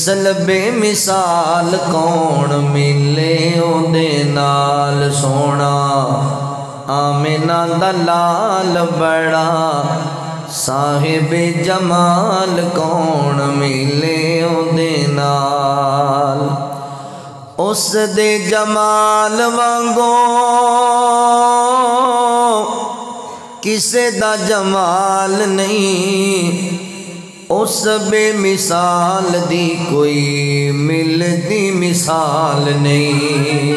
सल बेमिसाल कौन मिले ओने नाल सोना? आमिना दा लाल बड़ा, साहिब जमाल कौन मिले ओने नाल? उस दे जमाल वांगो किसे दा जमाल नहीं? उस मिसाल दी कोई मिलती मिसाल नहीं।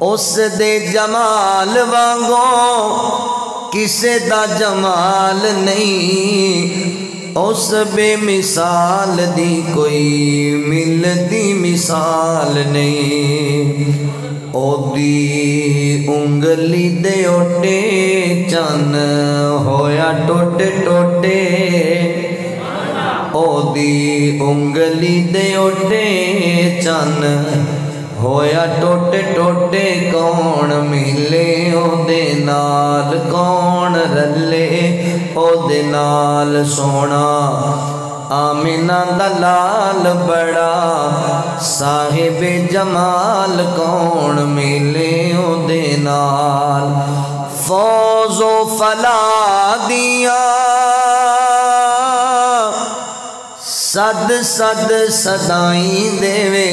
उस दे जमाल वांगो किसे दा जमाल नहीं। उस बेमिसाल दी कोई मिलती मिसाल नहीं। ਉਹਦੀ ਉਂਗਲੀ ਦੇ ਓਟੇ ਚੰਨ ਹੋਇਆ ਟੋਟੇ ਟੋਟੇ ਉਹਦੀ ਉਂਗਲੀ ਦੇ ਓਟੇ ਚੰਨ ਹੋਇਆ ਟੋਟੇ ਟੋਟੇ ਕੌਣ ਮਿਲੇ ਉਹਦੇ ਨਾਲ ਕੌਣ ਰੱਲੇ ਉਹਦੇ ਨਾਲ ਸੋਣਾ आमिना दलाल बड़ा, साहेब जमाल कौन मिले ओदे नाल? फौजो फला दिया, सद सद सदाई देवे,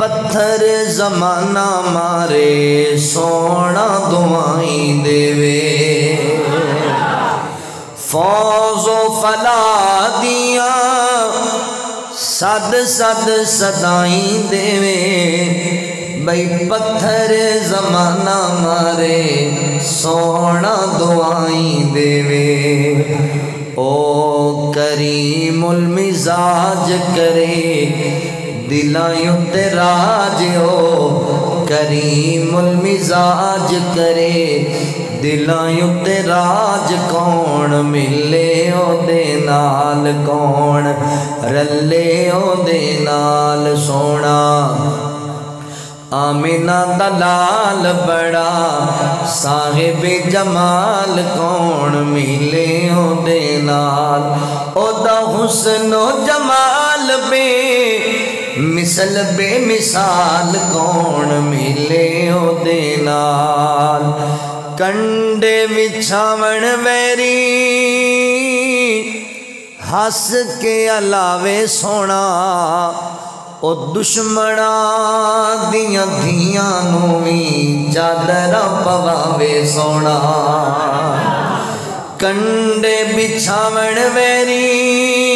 पत्थर जमाना मारे सोना दुआई देवे। फौजो फला दिया। सद सद सदाई देवे। भई पत्थर जमाना मारे, सोना दुआई देवे। ओ करी मुल मिजाज करे दिलां उत्ते राज ओ करीमुल मिजाज करे। दिलां उत्ते राज कौन, मिले ओदे नाल कौन रले ओदे नाल सोना। आमिना दलाल बड़ा, साहिब जमाल कौन, मिले ओदे नाल। ओदा हुस्नो जमाल बे मिसल बे मिसाल कौन मिले ओदे नाल? कंडे विछावण वैरी हस के अलावे सोना ओ दुश्मना दिया धिया भी चादर पवावे सोना। कंडे बिछावन वेरी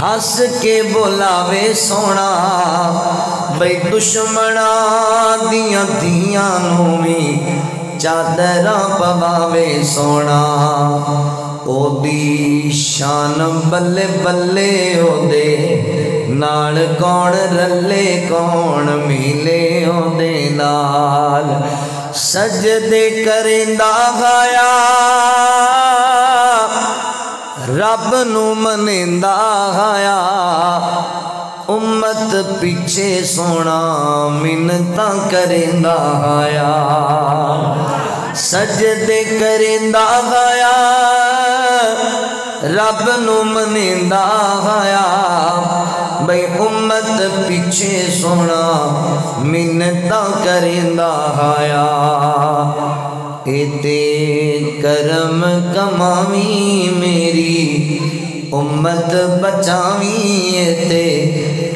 हस के बोलावे सोना, बई दुश्मना दिया धिया भी चादर पवावे सोना। ओदी शान बल्ले बल्ले ओदे, नाल कौन रले कौन मिले ओदे नाल। सजदे करेंदा गाया रब नु गाया उम्मत पीछे सोना मिन्नता करेंदा आया सजदे करेंदा आया रब नु मनेंदा आया बई उम्मत पीछे सोना मिन्नता करेंदा आया एते करम कमावी मेरी, उम्मत बचावी ते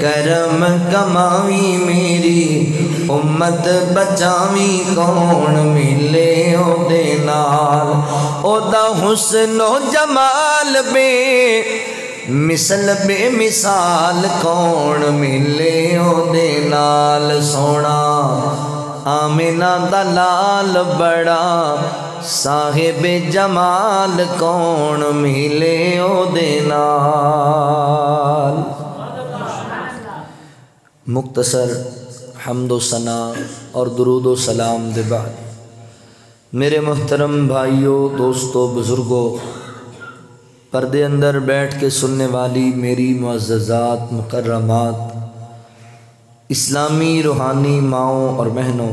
करम कमावी मेरी, उम्मत बचावी कौन मिले ओदे नाल? ओदा हुस्नो जमाल बे, मिसल बे मिसाल कौन मिले ओदे नाल? सोना आमिना दलाल बड़ा, साहिब जमाल कौन मिले ओदे नाल? मुख्तसर हमदो सना और दरूद सलाम दे बाद। मेरे मोहतरम भाइयों, दोस्तों, बुज़ुर्गों, पर्दे अंदर बैठ के सुनने वाली मेरी मुआज़ात मुकर्रमात इस्लामी रूहानी माओ और बहनों,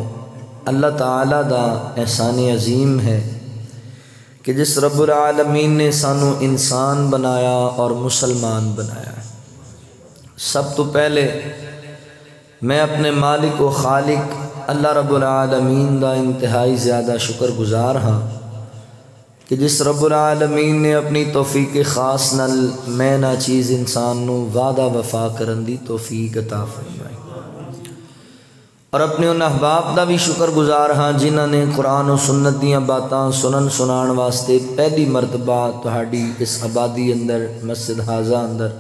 अल्लाह ताला दा एहसान अजीम है कि जिस रब्बुल आलमीन ने सानू इंसान बनाया और मुसलमान बनाया। सब तो पहले मैं अपने मालिक व खालिक अल्लाह रब्बुल आलमीन दा इंतहाई ज़्यादा शुक्र गुज़ार हाँ कि जिस रब्बुल आलमीन ने अपनी तोफ़ी ख़ास नल मैं ना चीज़ इंसान वादा वफा करन दी तोफ़ी अता फरमाई। और अपने उन अहबाब का भी शुक्रगुजार हाँ जिन्होंने कुरान और सुन्नत दियाँ बातें सुनन सुना वास्ते पहली मरतबा थोड़ी इस आबादी अंदर, मस्जिद हाजा अंदर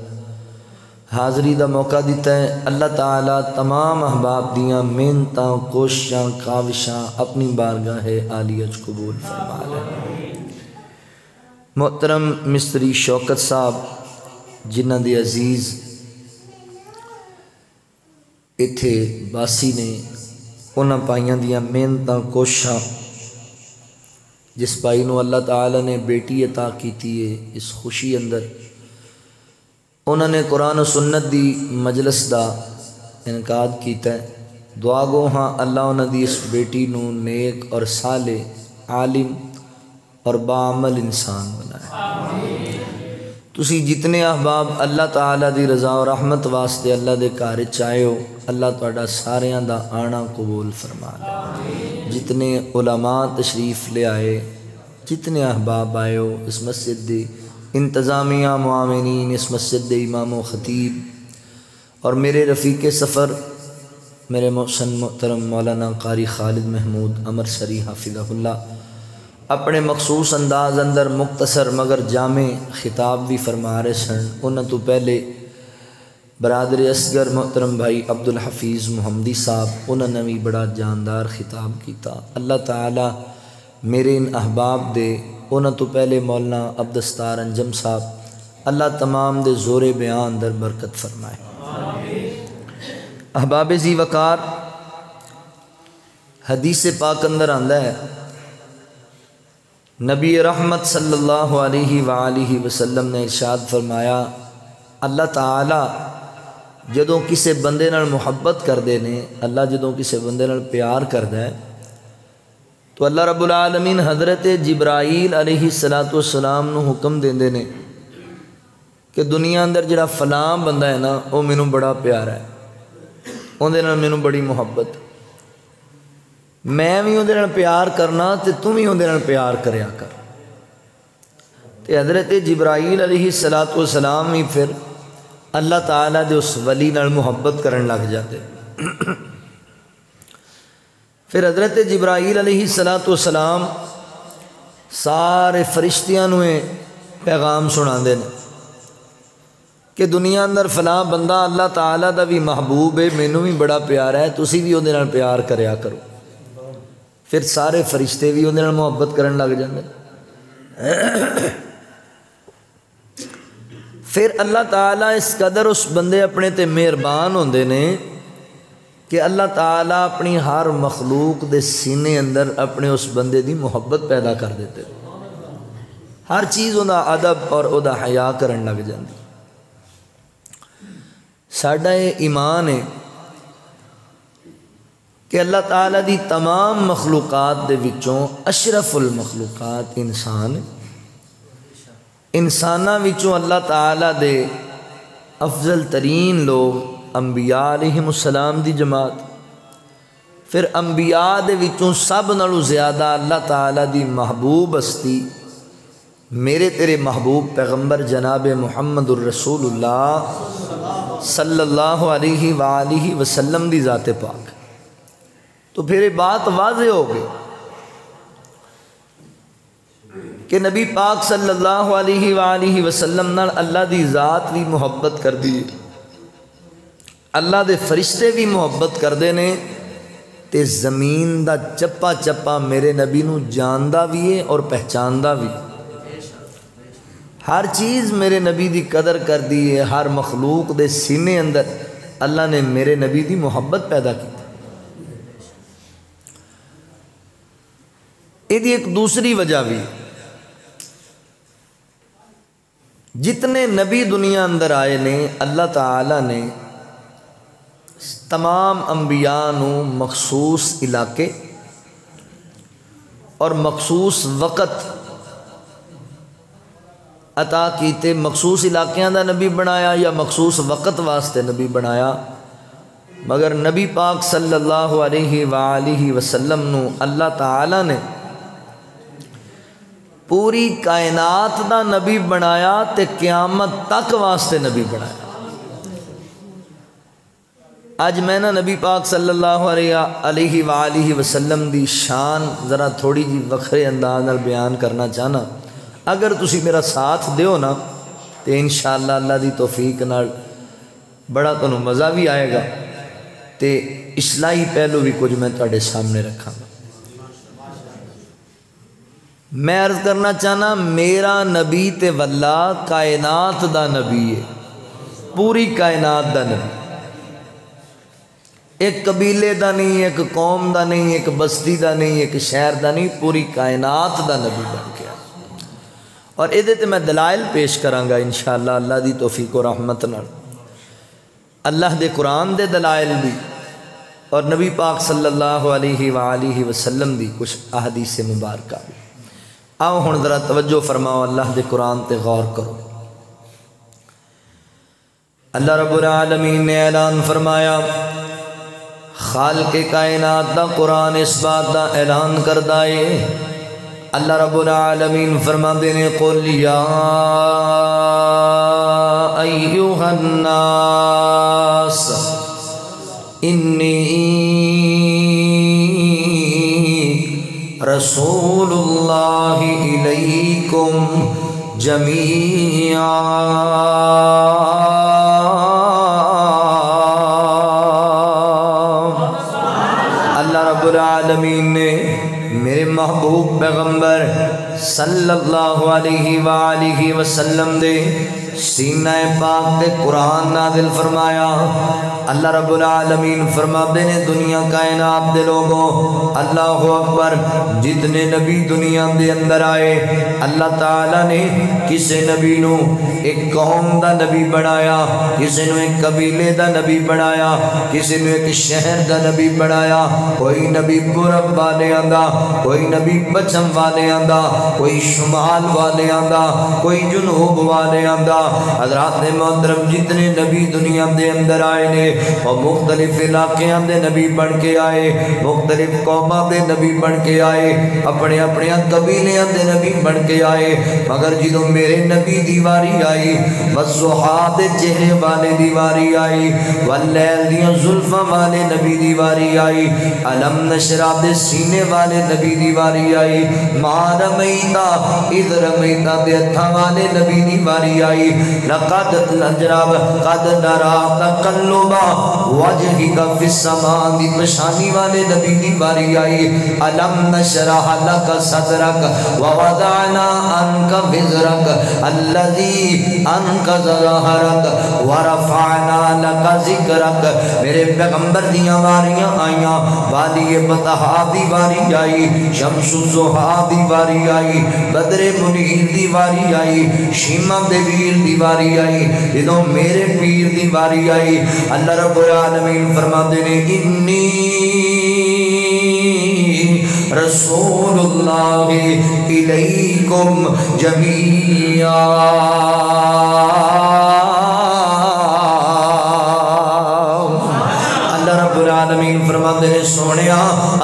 हाज़री का मौका दिता है। अल्लाह ताला तमाम अहबाब दियाँ मेहनत, कोशिशा, काविशा अपनी बारगाह आलियज कबूल फरमा लें। मोहतरम मिस्त्री शौकत साहब, जिन्हों अज़ीज़ इतने वासी ने उन्होंने पाइया दियाँ मेहनत कोशिशा जिस भाई को अल्लाह तला ने बेटी अता की है इस खुशी अंदर उन्होंने कुरान सुन्नत की मजलस का इनका किया दुआ गो हाँ अल्लाह उन्होंने इस बेटी नेक और साले आलिम और बामल इंसान बनाया तुसी जितने अहबाब अल्लाह ताला दी रज़ा और रहमत वास्ते अल्लाह के घर चाहे हो अल्लाह तड़ा सारिया का आना कबूल फरमा ले जितने उलमा तशरीफ़ ले आए, जितने अहबाब आए हो इस मस्जिद की इंतज़ामिया मामिन इस मस्जिद के इमाम ख़तीब, और मेरे रफ़ीक सफ़र, मेरे मोहसन मोहतरम मौलाना कारी खालिद महमूद अमर सरी हाफिज़ल्ला अपने मखसूस अंदाज अंदर मुख्तसर मगर जामे खिताब भी फरमा रहे सन उन्होंने तो पहले बरदर असगर मोहतरम भाई अब्दुल हफीज़ मुहमदी साहब, उन्होंने भी बड़ा जानदार खिताब किया अल्लाह ताला मेरे इन अहबाब दे, उन्होंने तो पहले मौलाना अब्दस्तार अंजम साहब, अल्लाह तमाम दे जोरे बयान अंदर बरकत फरमाए। अहबाब जी वकार, हदीस पाक अंदर आंदा है, नबी रहमत सल्लल्लाहु अलैहि वसल्लम ने इरशाद फरमाया, अल्लाह ताला ਜਦੋਂ ਕਿਸੇ ਬੰਦੇ ਨਾਲ ਮੁਹੱਬਤ ਕਰਦੇ ਨੇ ਅੱਲਾ ਜਦੋਂ ਕਿਸੇ ਬੰਦੇ ਨਾਲ ਪਿਆਰ ਕਰਦਾ ਹੈ तो अल्लाह रब्बुल आलमीन हज़रत जिब्राईल अलैहि सलातो सलाम ਨੂੰ ਹੁਕਮ ਦਿੰਦੇ ਨੇ ਕਿ ਦੁਨੀਆ ਅੰਦਰ ਜਿਹੜਾ ਫਲਾਂ ਬੰਦਾ ਹੈ ਨਾ ਉਹ ਮੈਨੂੰ ਬੜਾ ਪਿਆਰਾ ਹੈ ਉਹਦੇ ਨਾਲ ਮੈਨੂੰ ਬੜੀ ਮੁਹੱਬਤ मैं भी वो प्यार करना तो तू भी वो प्यार कर तो हज़रत जब्राईल अली सलातो सलाम ही फिर अल्लाह ताला दे उस वली नाल मुहब्बत करन लग जाते। फिर हज़रत जब्राईल अली सलातो सलाम सारे फरिश्तियाँ पैगाम सुनाते हैं कि दुनिया अंदर फलां बंदा अल्लाह ताला का भी महबूब है, मैनू भी बड़ा प्यार है तुम भी वो प्यार करया करो। फिर सारे फरिश्ते भी वो मुहब्बत कर लग जाते फिर अल्लाह ताला इस कदर उस बंदे अपने ते मेहरबान होंगे ने कि अल्लाह ताला अपनी हर मखलूक के सीने अंदर अपने उस बंदे की मुहब्बत पैदा कर देते। हर चीज़ वह अदब और हया कर लग जाती साडा ये ईमान है कि अल्लाह ताला दी तमाम मखलूक़ात दे विचों अशरफुल मखलूक़ात इंसान इंसाना विचों अल्लाह ताला दे अफजल तरीन लोग अंबिया अलैहिस्सलाम दी जमात फिर अंबिया दे विचों सब नालों ज़्यादा अल्लाह ताला दी महबूब हस्ती मेरे तेरे महबूब पैगंबर जनाब मुहम्मद रसूलुल्लाह सल्लल्लाहु अलैहि वसल्लम दी ज़ात पाक तो फिर बात वाज हो गई कि नबी पाक सल्लल्लाहु अलैहि वालैहि वसल्लम अल्लाह दी ज़ात भी मुहब्बत कर दी। अल्लाह दे फरिश्ते भी मुहब्बत करते ने, ते ज़मीन का चप्पा चप्पा मेरे नबी नू जानदा भी है और पहचानदा भी हर चीज़ मेरे नबी की कदर कर दी है, हर मखलूक के सीने अंदर अल्लाह ने मेरे नबी की मुहब्बत पैदा की। एक दूसरी वजह भी जितने नबी दुनिया अंदर आए ने, अल्लाह ताला ने तमाम अंबिया मखसूस इलाके और मखसूस वक़्त अता किए मखसूस इलाकों का नबी बनाया या मखसूस वक़्त वास्ते नबी बनाया। मगर नबी पाक सल्लल्लाहु अलैहि वसल्लम अल्लाह ताला ने पूरी कायनात का नबी बनाया तो क्यामत तक वास्ते नबी बनाया। अज मैं ना नबी पाक सल्लल्लाहु अलैहि वसल्लम की शान ज़रा थोड़ी जी वखरे अंदाज बयान करना चाहना। अगर तुम मेरा साथ दो ना तो इन शाला अल्लाह की तोफीक न बड़ा तुम मज़ा भी आएगा तो इसलाही पहलू भी कुछ मैं थोड़े सामने रखा मैं अर्ज़ करना चाहना, मेरा नबी तो वल्ला कायनात का नबी है। पूरी कायनात का नबी। एक कबीले का नहीं, एक कौम का नहीं, एक बस्ती का नहीं, एक शहर का नहीं, पूरी कायनात का नबी बन गया। और ये तो मैं दलाइल पेश कराँगा इन शाला अल्लाह की तोफ़ीक और रहमत न अल्लाह के कुरान के दलाइल भी और नबी पाक सल्लल्लाहु अलैहि वसल्लम की कुछ अहदीस मुबारक भी आओ हूँ ज़रा तवज्जो फरमाओ, अल्लाह के कुरान पर गौर करो। अल्लाह रबालमीन ने ऐलान फरमाया खाल के कायनात का कुरान इस बात का ऐलान करता है। अल्लाह रब्बुल आलमीन फरमाते ने, कुल या अय्युहन्नास, इन्नी रसूलुल्लाह इलैकुम जमीआ अल्लाह रब्बुल आलमीन ने मेरे महबूब पैगंबर सल्लल्लाहु अलैहि वसल्लम दे सीना पाक दे कुरान नादिल फरमाया। अल्लाह रब्बुल आलमीन फरमाते ने दुनिया कायनात दे लोगों, अल्लाह अकबर, जितने नबी दुनिया दे अंदर आए, अल्लाह ताला ने किसी नबी नु एक कौम दा नबी बनाया, किसी नु एक कबीले दा नबी बनाया, किसी नु एक शहर दा नबी बनाया, कोई नबी पूरब वाले आंदा, कोई नबी पश्चिम वाले आंदा, कोई शुमाल वाले आंदा, कोई जुनूब वाले आंदा हजरात ने मोहतरम, जितने नबी दुनिया के अंदर आए ने और मुख्तलिफ़ इलाकों के नबी बन के आए, मुख्तलिफ़ कौमा के नबी बन के आए, अपने अपने कबीलिया के नबी बन के आए। मगर जो मेरे नबी की वारी आई वसुहा चेहरे वाले की वारी आई वलैल दियाँ जुल्फा वाले नबी की वारी आई, अलम नशरा सीने वाले नबी की वारी आई माँ रमईता इध रमईता दे हथा वाले नबी की वारी आई लकद नजरब कद नरा तकल्लुबा, वजहिका फिस्समा दी पशानी वाले नबी की बारी आई। अलम नशरह लक सदरक, व वदअना अनका विजरक, अल्लजी अनका ज़हरक, व रफअना लक जिक्रक। मेरे पैगंबर दियाँ वारियाँ आईयां वाली बतहा दी वारी आई, शमसु जुहा दी वारी आई, बदरे मुनीर दी वारी आई, शीमा दे वीर दी वारी आई जो मेरे पीर दी वारी आई। अल्लाह रब्बुल आलमीन फरमाते ने, इन्नी रसूलुल्लाह इलैकुम जमीया। आलमीन फरमाते ने सोने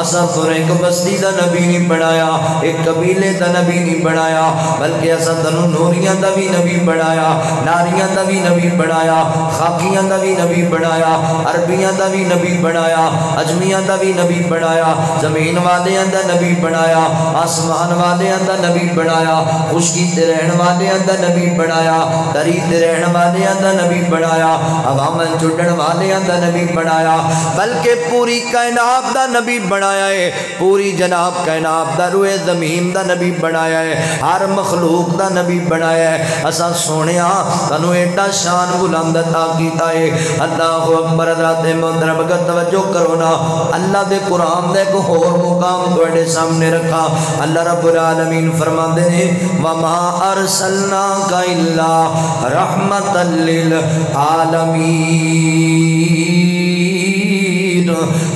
असा तुर एक बस्ती का नबी नहीं बनाया एक कबीले का नबी नहीं बनाया बल्कि असा तेन नूरिया का भी नबी बनाया नारिया का भी नबी बनाया खाकिया का भी नबी बनाया अरबिया का भी नबी बनाया अजमिया का भी नबी बनाया ज़मीन वाले का नबी बनाया आसमान वाले का नबी बनाया खुशकी रहन वाले का नबी बनाया दरी रहने वाले का नबी बनाया हवामन चुडन वाले का नबी बनाया बल्कि पूरी कायनात का नबी बनाया है। पूरी जनाब कायनात का रूए ज़मीन का नबी बनाया है। हर मखलूक का नबी बनाया है। असा सोने तू एडा शान बुलंद किया है। अल्लाह अकबर रात मोहतरम तवज्जो करो ना। अल्लाह के कुरान का एक होर मुकाम थोड़े सामने रखा। अल्लाह रब्बुल आलमीन फरमाते हैं वमा अरसलना का इल्ला रहमतल लिल आलमीन।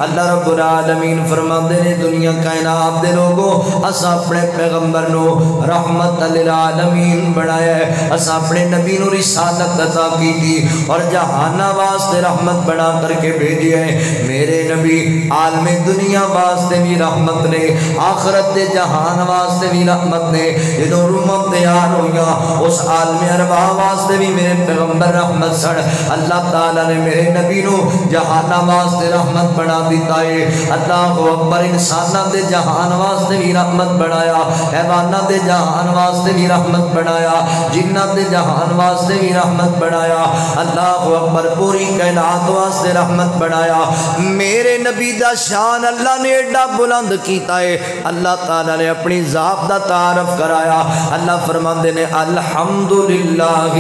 अल्लाह रब्बुल आलमीन फरमाते ने दुनिया कायनात दे लोगों, असा अपने पैगंबर नो रहमत आलमीन बनाया है। असा अपने नबी नु रिसालत अता की थी और जहाना वास्ते रहमत बना करके भेजे है। मेरे नबी आलम दुनिया वास्ते भी रहमत ने, आखरत दे जहान वास्ते भी रहमत ने। जो रूमत तैयार होइया, उस आलम अरबा वास्ते भी मेरे पैगंबर रहमत सड़ अल्लाह ताला ने मेरे नबी नु जहाना वास्ते रहमत बना दिता है अल्लाह अकबर, इंसाना के जहान वास्ते भी रहमत बनाया हैवाना के जहान वास्ते भी रहमत बनाया जिन्ना के जहान वास्ते भी रहमत बनाया अल्लाह अकबर, पूरी कैनात वास्ते रहमत बनाया मेरे नबी का शान अल्लाह ने एडा बुलंद किया है। अल्लाह तला ने अपनी जात का तारफ कराया। अल्लाह फरमाते ने, अल्हम्दुलिल्लाह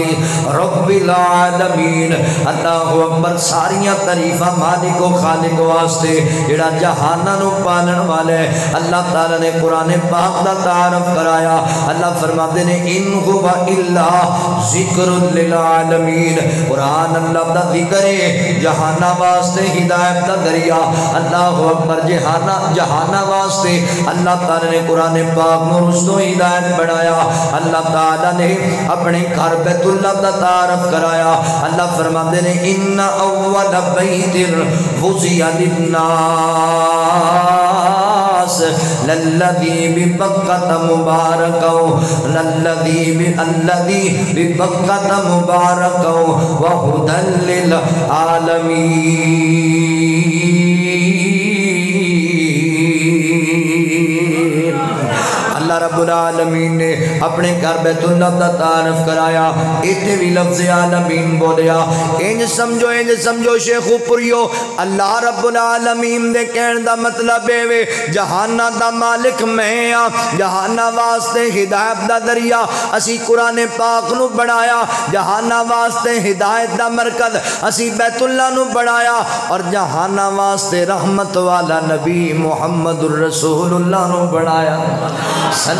रब्बिल आलमीन। अल्लाह अकबर, सारिया तरीफा मालिको खालिक वास्ते जेड़ा जहाना पालन वाला अल्लाह ताला ने कुरान पाक का तारफ कराया। अल्लाह फरमाते ने, इन हुवा इल्ला जिक्रुल लिल आलमीन। कुरान अल्लाह दा ज़िक्र है, जहाना वास्ते हिदायत का दरिया अल्लाह अकबर, जहाना जहाना वास्ते अल्लाह ताला ने कुरान पाक उसको हिदायत बनाया अल्लाह ताला ने अपने घर बैतुल्ला का तारफ कराया। अल्लाह फरमाते ने इन अव्वल बैतिल वुजिया लिन्नास लल्लदी बिबक्कत मुबारक लल्लदी भी बिबक्कत मुबारक व हुदल लिल आलमीन अल्लाह आलमीन ने अपने घर बैतुल्लाह का तारफ कराया। इतने भी लफ्ज आलमीन बोलिया, इंज समझो इंज समझो शेखुपुरियो अल्लाह रब्बुल आलमीन दे कहने का मतलब है जहाना दा मालिक मैं आ जहाना वास्ते हिदायत दा दरिया, असी कुरान पाक नु बनाया जहाना वास्ते हिदायत का मरकज असी बैतुल्ला बनाया, और जहाना वास्ते रहमत वाला नबी मुहम्मद नु बनाया।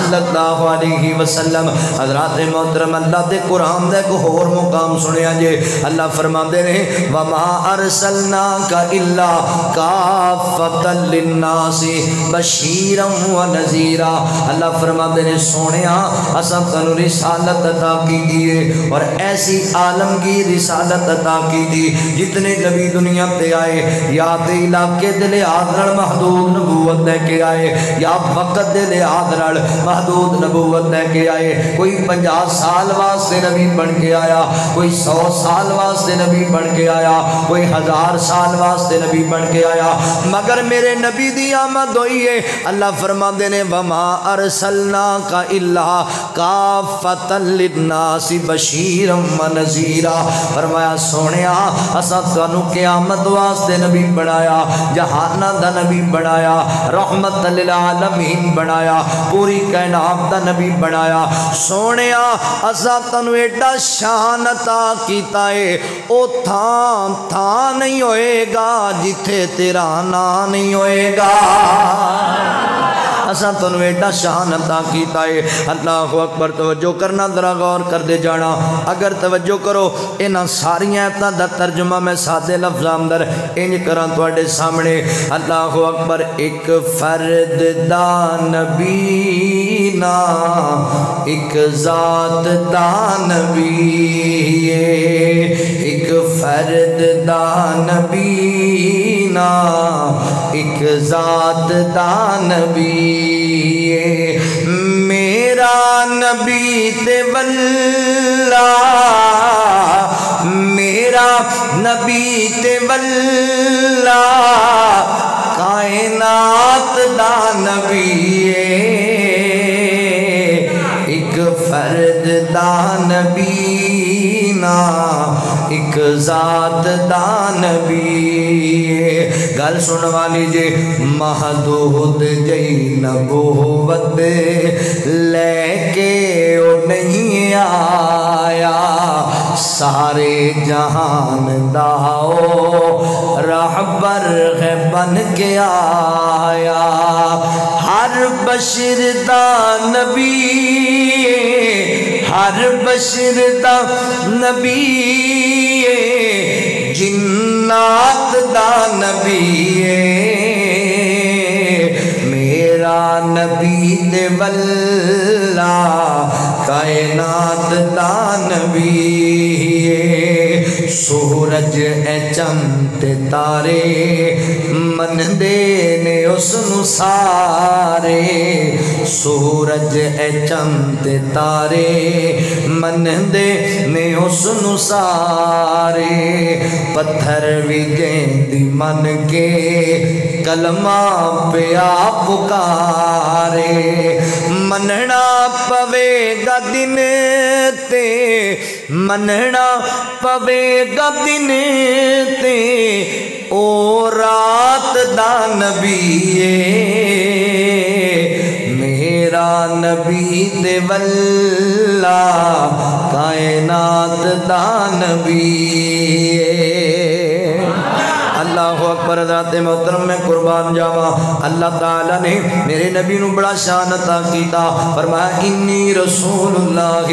सल्लल्लाहु अलैहि वसल्लम। हजरात मोहतरम, अल्लाह के कुरान का एक होर मुकाम सुनिया जे। अल्लाह फरमाते ने, वमा अरसलना का इल्ला का फतलनासी बशीरम व नज़ीरा। अल्लाह फरमाते ने सोने असा तेन रिसालत अता की है और ऐसी आलमगीर रिसालत अता की थी जितने नबी दुनिया पे आए। या तो इलाके के लिहाज महदूद नबूवत लेके आए। या वक्त के लिहाज महदूद नबूवत लेके आए। कोई पंजाह साल वास्ते नबी बन के आया, कोई सौ साल वास्ते नबी बन के आया, कोई हज़ार साल वास्ते नबी बन के आया। मगर मेरे नबी दी आमद हुई है। अल्लाह फरमाते ने, वमा अरसलना का इल्ला का फतलनासी बशीर नजीरा। फरमाया सोने असा तू क्यामत वास्ते नबी बनाया, जहाना का नबी बनाया रहमत आलमीन बनाया, पूरी कैनात का नबी बनाया। सोने असा तेन एडा शान अता किया है ओ थां थां नहीं होएगा जिथे तेरा ना नहीं होएगा। असा तुम एडा शान अता किया है अल्लाह अकबर, तवज्जो करना, जरा गौर कर दे जाना अगर तवज्जो करो, इन्हों सारिया ऐतों का तर्जमा मैं सादे लफ्ज़ अंदर इंज करा थोड़े सामने अल्लाह अकबर, एक फर्द दा नबी ना, एक जात दा नबी एक फर्द दा नबी ना एक जात दा नबी मेरा नबी ते बल्ला मेरा नबी ते बल्ला कायनात दा नबी एक फर्द दा नबी ना एक जात दान भी गल सुन वाली जे महदूद जई नबूवत लेके ओ नहीं आया। सारे जहान दाओ रहबर है बन के आया। हर बशर दा नबी हर बशर दा नबी जिन्नात दा नबी मेरा नबी दे वल्ला, कायनात दा नबी सूरज ए चंद तारे, मन दे ने उस सारे सूरज ए चंद तारे, मन दे ने उस सारे। पत्थर भी गेंदी मन के, कलमा पे आप पुकारे। मनना पवेगा दिन ते मनना पवेगा दिन ते। ओ रात दा नबी मेरा नबी दे वल्ला कायनात दा नबी। अल्लाह अकबर रात मोहतरम में कुर्बान जावा अल्लाह ताला ने मेरे नबी नु बड़ा शान अता कीता फरमाया इन्नी रसूलुल्लाह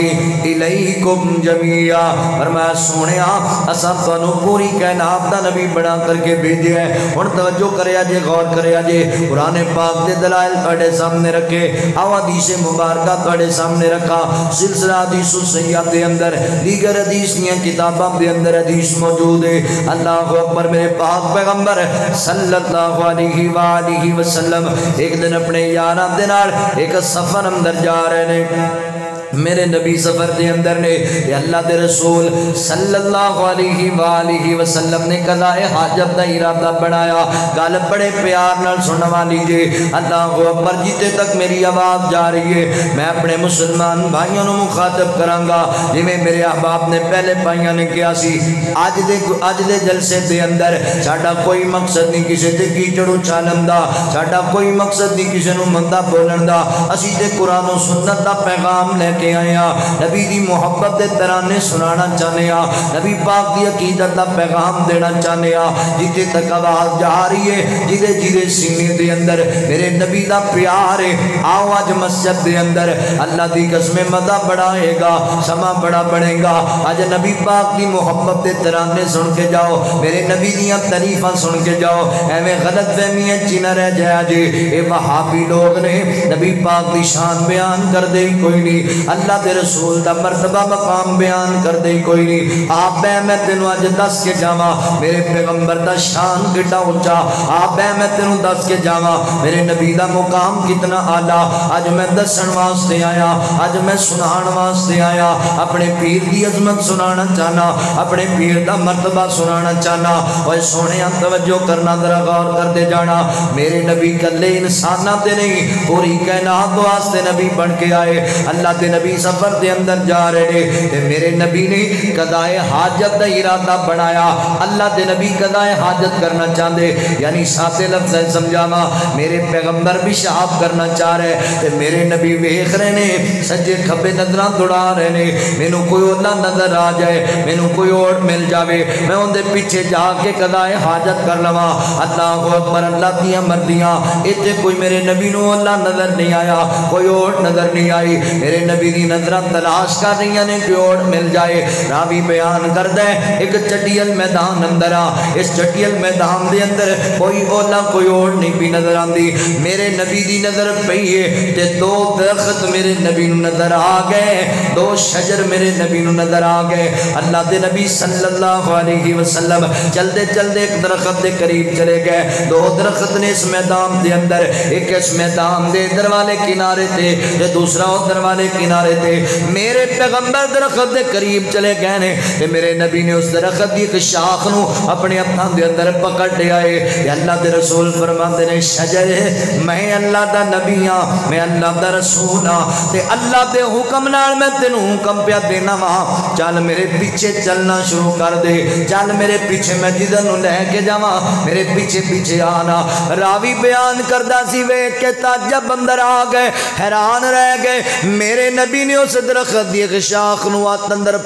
इलैकुम जमिया फरमाया सोनिया असा तनु पूरी कायनात दा नबी बना करके भेजे है हुन तवज्जो करया जे गौर करया जे कुरान पाक दे दलाइल ਤੁਹਾਡੇ सामने रखे आओ हदीस मुबारक ਤੁਹਾਡੇ सामने रखा सिलसिला हदीस सैया के अंदर दीगर हदीस दी किताबां दे अंदर हदीस मौजूद है अल्लाह अकबर मेरे पाक पाक पैगंबर सल्लल्लाहु अलैहि वसल्लम एक दिन अपने यार एक सफ़र अंदर जा रहे ने। मेरे नबी सफ़र के अंदर ने अल्लाह के रसूल, सल्लल्लाहु अलैहि वसल्लम ने कदाए हाजत का इरादा बनाया। गल बड़े प्यार नाल सुनने वाली जे अल्लाह अकबर, जिते तक मेरी आवाज़ जा रही है, मैं अपने मुसलमान भाइयों मुखातब करांगा। जिमें मेरे अहबाब ने पहले भाइयों ने कहा सी अज दे अज दे जलसे के अंदर साडा कोई मकसद नहीं किसी ते कीचड़ उछालन का साडा कोई मकसद नहीं किसी को मंदा बोलन का असी ते कुरान सुन्नत का पैगाम लेके के आए नबी की मुहब्बत के तराने सुना चाहते हैं नबी पाक की अकीदत का पैगाम देना चाहते हैं जिथे तक आवाज़ जा रही है जिधे जिधे सीने के अंदर मेरे नबी का प्यार है। आओ अज मस्जिद के अंदर। अल्लाह की कसमें मज़ा बढ़ाएगा समा बड़ा बढ़ेगा अज नबी पाक की मुहब्बत के तराने सुन के जाओ। मेरे नबी दियाँ तरीफा सुन के जाओ। एवं गलत फहमियाँ ची न रह जाया जे, ये वहाबी लोग ने। नबी पाक की शान बयान कर दे, कोई नहीं। अल्लाह के रसूल का मरतबा मकाम बयान कर दे, कोई नहीं। आप मैं मैं तेन अज दस के जावा। मेरे पैगंबर का शान कितना उच्चा आप मैं मैं तेन दस के जावा। मेरे नबी का मुकाम कितना आला। अज मैं दसन वास्ते आया। अज मैं सुनाण वास्ते आया। अपने पीर की अजमत सुनाना चाहना अपने पीर का मरतबा सुनाना चाहना और सोने तवज्जो करना, जरा गौर करते जाना। मेरे नबी कले इंसाना नहीं, पूरी कैनात वास्ते नबी बन के आए। अल्लाह के नबी सफ़र के अंदर जा रहे ने मेरे नबी ने कदाए हाजत का इरादा बनाया। अल्लाह के नबी कदाए हाजत करना चाहते। यानी साते लफ्ज समझावा मेरे पैगंबर भी शहाब करना चाह रहे ते मेरे नबी वेख रहे ने, सज्जे खब्बे नज़र दौड़ा रहे ने। मैनू कोई ओला नज़र आ जाए, मैनू कोई और मिल जाए मैं उनके पीछे जाके कदाए हाजत कर लवा। अल्लाह अकबर, अल्लाह दियाँ मर्दियाँ इतने कोई मेरे नबी नज़र नहीं आया, कोई और नज़र नहीं आई। मेरे नबी की नज़र तलाश कर रही ने और मिल जाए। रावी बयान कर दे, एक चटियल मैदान अंदर आ। इस चटियल मैदान के अंदर कोई ओला कोई और नहीं भी नज़र आती मेरे नबी की नज़र पई है, ते दो दरख्त मेरे नबी नज़र आ गए। दो शजर मेरे नबी नज़र आ गए। अल्लाह के नबी सल्लल्लाहु अलैहि वसल्लम चलते चलते एक दरख्त के करीब चले गए। दो दरख्त ने इस मैदान के अंदर, एक इस मैदान के इधर वाले किनारे थे दूसरा उधर वाले किनारे थे। मेरे पैगंबर दरख्त के करीब चले गए ने, ते मेरे नबी ने उस दरख्त की एक शाख नु अपने हथों के अंदर पकड़ लिया है अल्लाह के रसूल फरमाते ने, शजर, मैं अल्लाह का नबी हाँ मैं अल्लाह का रसूल हाँ ते अल्लाह के हुक्म नाल मैं तेन हुक्म पिया देना वा। चल मेरे पीछे चलना शुरू कर दे। चल मेरे पीछे मैं जिधर लैके जावा, मेरे पीछे पीछे आना। रावी बयान करता सी, वेख के ताजब अंदर आ गए, हैरान रह गए। मेरे नबी ने उस दरख्त की एक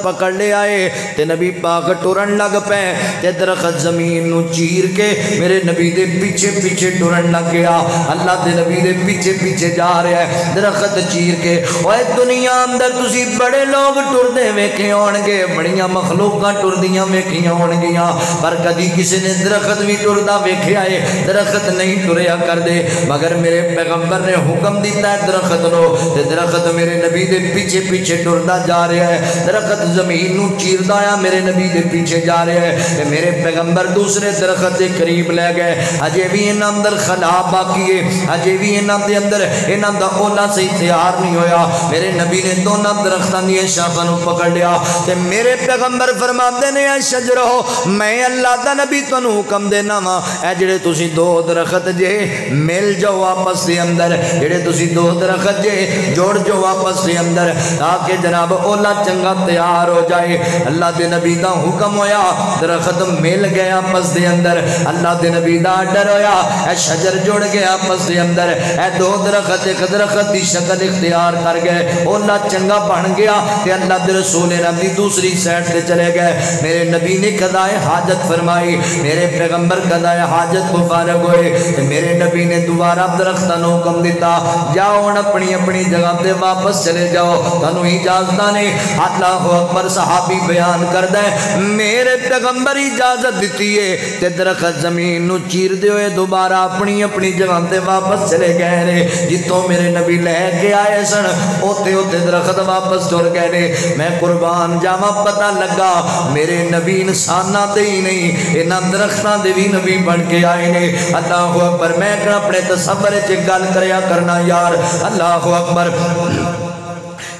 पकड़ लिया है ते नबी पाक टुरन लग पे ते दरख्त ज़मीन चीर के मेरे नबी दे पीछे पीछे टुरन लग गया। अल्लाह दे नबी दे पीछे पीछे जा रहा है, दरख्त चीर के। ओए दुनिया अंदर तुसी बड़े लोग टुरदे वेखे होणगे, बड़ियाँ मखलूकां टुरदियाँ वेखियाँ होणगियाँ, पर कदी किसी ने दरख्त भी टुरदा वेख्या है दरख्त नहीं टुरया कर दे मगर मेरे पैगंबर ने हुक्म दिता है दरख्त नो दरख्त मेरे नबी दे पीछे पीछे टुरदा जा रहा है। दरख्त ज़मीन चीरदा आ मेरे नबी दे पीछे जा रहा है। ते मेरे पैगंबर दूसरे दरख्त के करीब ले गए। अजे भी इन्हां अंदर खला बाकी है। अजे भी इन्हां दे अंदर इन्हां दा ओला सही तैयार नहीं होया। मेरे नबी ने दोनों दरख्तां दी शाखां नु पकड़ लिया। ते मेरे पैगंबर फरमाते ने शजरो मैं अल्लाह दा नबी तुहानू हुक्म देना वा। ए तुसी दो दरख्त जे, मिल जाओ आपस के अंदर। जेड़े दो दरख्त जे, जोड़ जाओ आपस के अंदर। ताकि जनाब, ओला चंगा तैयार हो जाए। अल्लाह के नबी का हुक्म होया, दरख्त मिल गए आपस के अंदर। अल्लाह के नबी का डर होया ए शजर जुड़ गए आपस के अंदर। ए दो दरख्त, एक दरख्त की शक्ल इख्तियार कर गए। ओला चंगा बन गया, ते अल्लाह के रसूल नबी दूसरी साइड से चले गए। मेरे नबी ने कदाए हाजत फरमाई, मेरे पैगंबर कदाए हाजत को फारग होए मेरे नबी ने दोबारा दरख्त नु हुक्म दिता। जाओ हुन अपनी अपनी जगह पे वापस चले जाओ। तनु इजाज़त ने अल्लाह अकबर सहाबी बयान कर है मेरे पैगंबर इजाज़त दी है। ते दरख्त ज़मीन नु चीरदे हुए, दोबारा अपनी अपनी जगह ते वापस चले गए ने। जितों मेरे नबी लेके आए सन, ओते ओते दरख्त वापस तुर गए ने। मैं कुर्बान जावा, पता लगा मेरे नबी इंसाना ते ही नहीं इन्होंने दरख्तों के भी नबी बन के आए ने। अल्लाह अकबर, मैं अपने तस्वर च गल करना, यार। अल्लाह अकबर।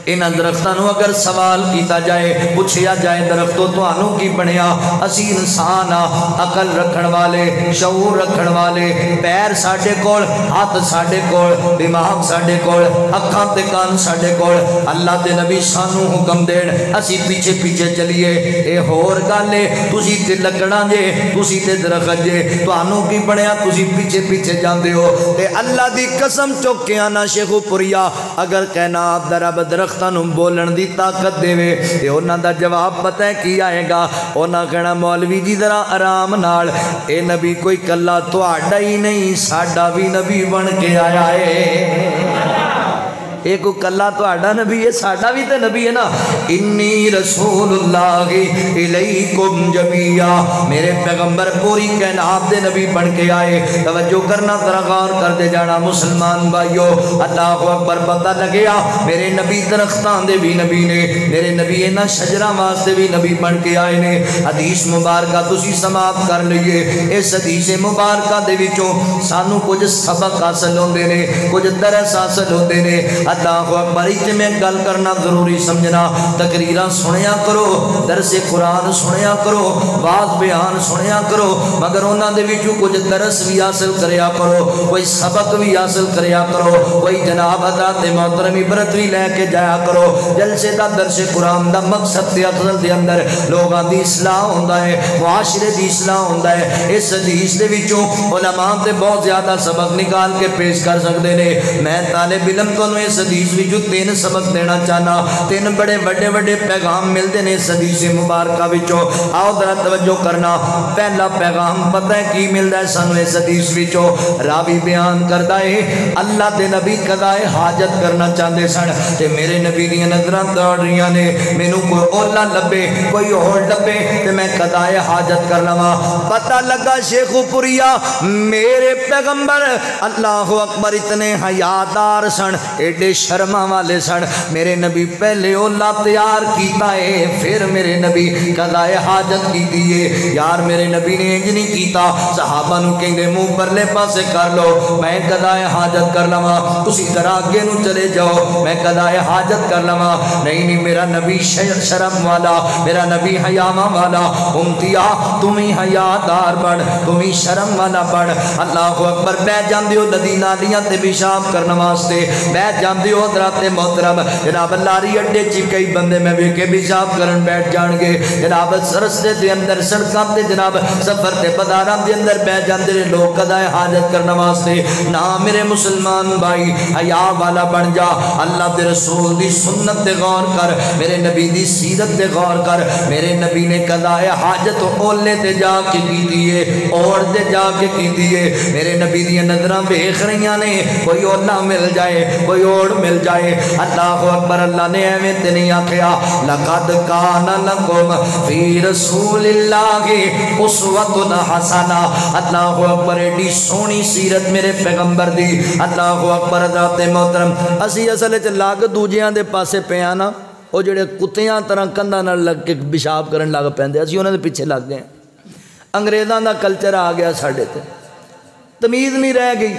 इन्होंने दरख्तों अगर सवाल किया जाए पूछया जाए, दरख्तों तो की बनया असी इंसान आ, अकल रखन वाले, शऊर रखन वाले, पैर साढ़े कोल हाथ साढ़े कोल, दिमाग साढ़े कोल अखा ते कान साढ़े कोल, अल्लाह के नबी सानू हुक्म देन, असी पीछे पीछे चलीए। ये होर गल है तुसी लगना जे, तुसी ते दरख्त जे, तुहानू की बनया पीछे पीछे जाते हो। अल्लाह की कसम चुक के आना शेखुपुरिया अगर कहना दरब दरख्त दरख्तों बोलन की ताकत देवे तो उन्हों जवाब पता है कि आएगा उन्हें कहना मौलवी जी जरा आराम नाल नबी कोई कला तो ही नहीं साडा भी नबी बन के आया है कोई कला तो नबी है साडा भी तो नबी है ना इन्नी रसूलुल्लाहिकुम जमिया मेरे पैगंबर पूरी कैनात दे नबी बन के आए तवज्जो करना जरा गौर दे जाना मुसलमान भाइयों अल्लाह अकबर पता लगया मेरे नबी दरख्तां दे भी नबी ने मेरे नबी इन्हां शजरा वास्ते भी नबी बन के आए ने हदीस मुबारक तुसी समाप्त कर लीए इस हदीस मुबारक सबक हासिल होंदे ने कुछ दरस हासिल होंदे ने अल्लाह अकबर च मैं गल करना ज़रूरी समझना। तकरीर सुनिया करो, दरसे कुरान सुनिया करो, वाज बयान सुनिया करो, मगर उन्होंने कुछ दरस भी हासिल करो, कोई सबक भी हासिल करो, कोई जनाब हज़रत मोहतरम इबरत भी लैके जाया करो। जलसे का दरसे कुरान का मकसद अफजल के अंदर लोगों की सलाह होंगे है, मुआशरे की सलाह होंगे है। इस हदीस के उलमा बहुत ज़्यादा सबक निकाल के पेश कर सकते हैं मैं ताले बिलम को इस हदीस विचों तीन सबक देना चाहना। तीन बड़े बड़े बड़े पैगाम मिलते हैं इस हदीस मुबारक आओ जरा तवज्जो करना। पहला पैगाम, पता है की मिलता है सू इस हदीस विचों? रावी बयान करता है, अल्लाह के नबी कदाए हाजत करना चाहते सन। तो मेरे नबी दजर दौड़ रही ने। मैनू कोई ओला लभे कोई होर लभे तो मैं कदाए हाजत कर लवा। पता लगा शेखुपुरिया मेरे पैगंबर, अल्लाह अकबर इतने हयादार सन। एडे शर्मा वाले सन मेरे नबी पहले ओला तैयार किया है, फिर मेरे नबी कदाए हाजत की है। यार, मेरे नबी ने इंज नहीं किया सहाबा कहेंगे मुँह परले पासे कर लो। मैं कदाए हाजत कर लवा। तुम जरा अगे न चले जाओ। मैं कदाए हाजत कर लवा। नहीं नहीं, मेरा नबी शर्म वाला। मेरा नबी हयावा वाला। उमतिया, तुम ही हयादार बन। तुम ही शर्म वाला बन। अल्लाह अकबर बह जाते हो नदी नालियाँ पेशाब करने वास्ते। बह जाते जाते हो मोहतरम। जनाब, लारी अड्डे च कई बंदे मैं वेखे पेशाब कर बैठ जाएँगे जनाब रस्ते के अंदर, सड़कों से जनाब, सफ़र से बाजारों के अंदर बह जाते हैं लोग कदा हाजत करने वास्ते। ना मेरे मुसलमान भाई, हया वाला बन जा। अल्लाह के रसूल की सुन्नत से गौर कर। मेरे नबी की सीरत से गौर कर। मेरे नबी ने कदा हाजत ओले ते जाके की है और ते जाके की मेरे नबी दजर वेख रही ने, कोई ओला मिल जाए, कोई और मोड़ मिल जाए अल्लाह अकबर अल्लाह ने एवं ते नहीं आख्या लकद कान लकुम फी रसूलिल्लाह उसवतुन हसना अल्लाह अकबर एडी सोहनी सीरत मेरे पैगंबर दी अल्लाह अकबर हजरत मोहतरम असी असल च लग दूजियां दे पासे पे ना ਉਹ ਜਿਹੜੇ ਕੁੱਤਿਆਂ ਤਰ੍ਹਾਂ ਕੰਧਾਂ ਨਾਲ ਲੱਗ ਕੇ ਪਿਸ਼ਾਬ ਕਰਨ ਲੱਗ ਪੈਂਦੇ ਅਸੀਂ ਉਹਨਾਂ ਦੇ ਪਿੱਛੇ ਲੱਗ ਗਏ ਅੰਗਰੇਜ਼ਾਂ ਦਾ ਕਲਚਰ ਆ ਗਿਆ ਸਾਡੇ ਤੇ ਤਮੀਜ਼ ਨਹੀਂ ਰਹਿ ਗਈ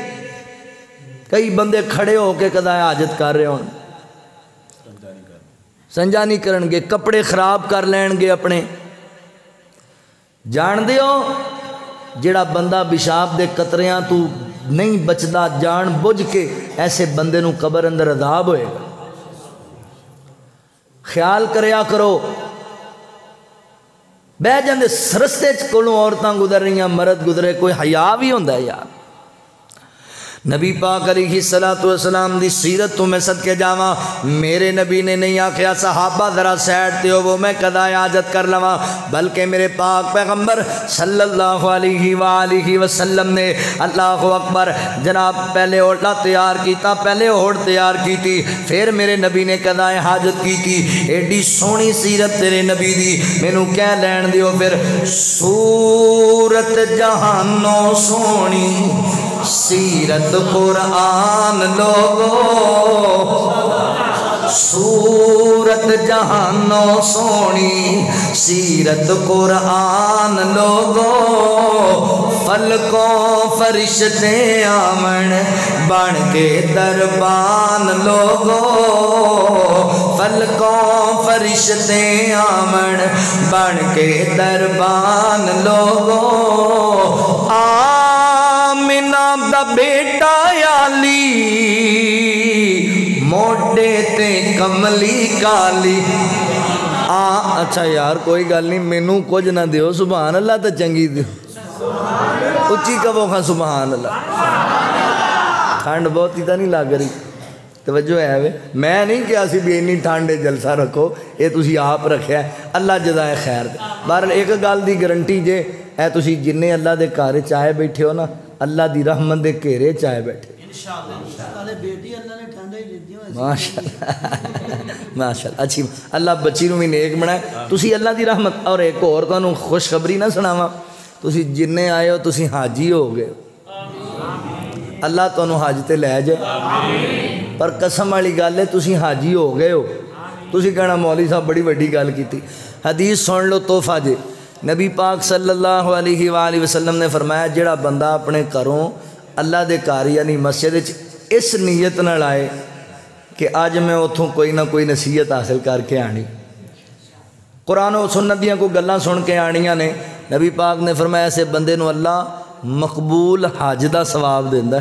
कई बंदे खड़े होके कदा हाजत कर रहे हो संजा नहीं करे कपड़े खराब कर लेंगे अपने। जान दो जड़ा बंदा पिशाब के कतरिया तू नहीं बचता जान बुझ के ऐसे बंदे कबर अंदर अदाब होएगा। ख्याल करया करो, बह जाते सरस्ते को औरतें गुजर रही मरद गुजरे, कोई हया भी होंगे यार। नबी पाक अली सलाम की सीरत तो मैं सदके जावा। मेरे नबी ने नहीं आख्या, सहाबा जरा सैड ते वो मैं कदा आजत कर लवा। बल्कि मेरे पाक पैगंबर सल्लल्लाहु अलैहि वसल्लम ने अल्लाह अकबर जनाब पहले ओटा तैयार किया पहले होड़ तैयार की थी फिर मेरे नबी ने कदा हाजत की थी एडी सोहनी सीरत तेरे नबी दी। मैनू कह लैन दियो फिर, सूरत जहानो सोनी सीरत कुरान लोगो, सूरत जहानो सोनी, सीरत कुरान लोगो, फलकों फरिश्ते आमन बन के दरबान लोगो, फलकों फरिश्ते आमन बन के दरबान लोगो। आमिना दा बेटा आली मोटे ते कमली काली। आ अच्छा यार, कोई गल नहीं, मैनू कुछ ना दियो सुबहान अल्लाह तो चंगी दियो। उची कबो खा सुबहान अल्लाह ठंड बहुत ही तो नहीं लग रही। तवज्जो है वे। मैं नहीं कहा सी भी इन्नी ठंड जलसा रखो, ये तुसी आप रखा अल्लाह जदाए खैर बहरल एक गल की गारंटी जे ए तुसी जिन्ने अल्लाह के घर चाहे बैठे हो ना अल्लाह की रहमत के घेरे च आए बैठे। माशा माशा अच्छी अल्लाह बच्ची भी नेक बनाए। तुसी अल्लाह की रहमत और एक और तुम खुशखबरी ना सुनावा। तुसी जिन्ने आए हो तुम हाजी हो गए अल्लाह तुम हज ते लै जाए। पर कसम वाली गल है तुम हाजी हो गए हो। तुम कहना मौली साहब बड़ी वही गल की हदीस सुन लो तोहफा जे नबी पाक सल्लल्लाहु अलैहि वसल्लम ने फरमाया, जोड़ा बंदा अपने घरों, अल्लाह के घर यानी मस्जिद इस नीयत न आए कि अज मैं उतों कोई ना कोई नसीहत हासिल करके आनी। कुरान सुनत दियाँ कोई गल् सुन के आनिया ने, नबी पाक ने फरमाया, ऐसे बंदे अल्लाह मकबूल हज का सवाब देंदा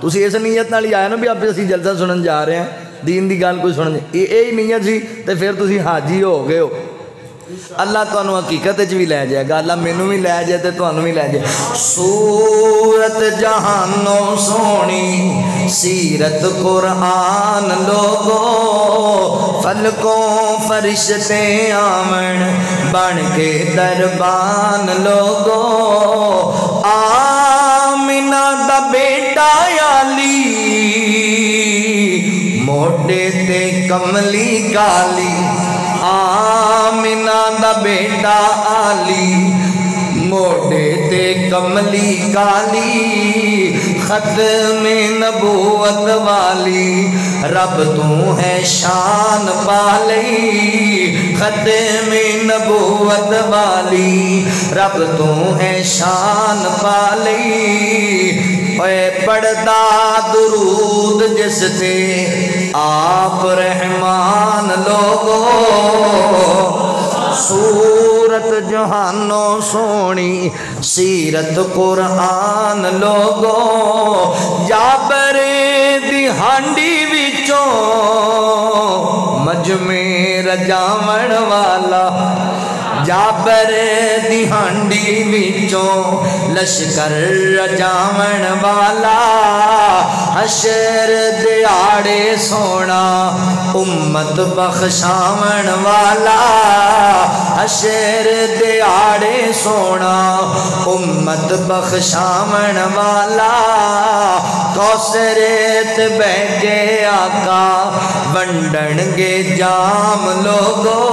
तुम इस नीयत ही आए ना भी आप असं जलसा सुनन जा रहे हैं, दीन की गल कोई सुन यही नीयत सी तो फिर तुम हाजी हो गए हो। अल्लाह तुम हकीकत भी लै जाएगा। अल्लाह मैनू भी लै जाए तो तुम भी लै जाए। सूरत जहानो सोनी, सीरत कुरान लोगो, फलको फरिश्ते आमन बन के दरबान लोगो। आमिना दा बेटा आली, मोटे ते कमली काली। आमिना दा बेटा आली। मोटे ते कमली काली, खत में नबूवत वाली। रब तू है शान पाली खत में नबूवत वाली। रब तू है शान पाली पढ़ता दुरूद जिससे आप रहमान लोगो। सूरत जहानो सोनी सीरत कुरान लोगो जाबरे दिहांडी विचों मजमेर जावण वाला जाबर दिहांडी विचों लश्कर रजावण वाला, हशर दिहाड़े सोना, उम्मत बख्शावण वाला, हशर दिहाड़े सोना, उम्मत बख्शावण वाला। कौसरेत बैठे आका, वंडन गे जाम लोगो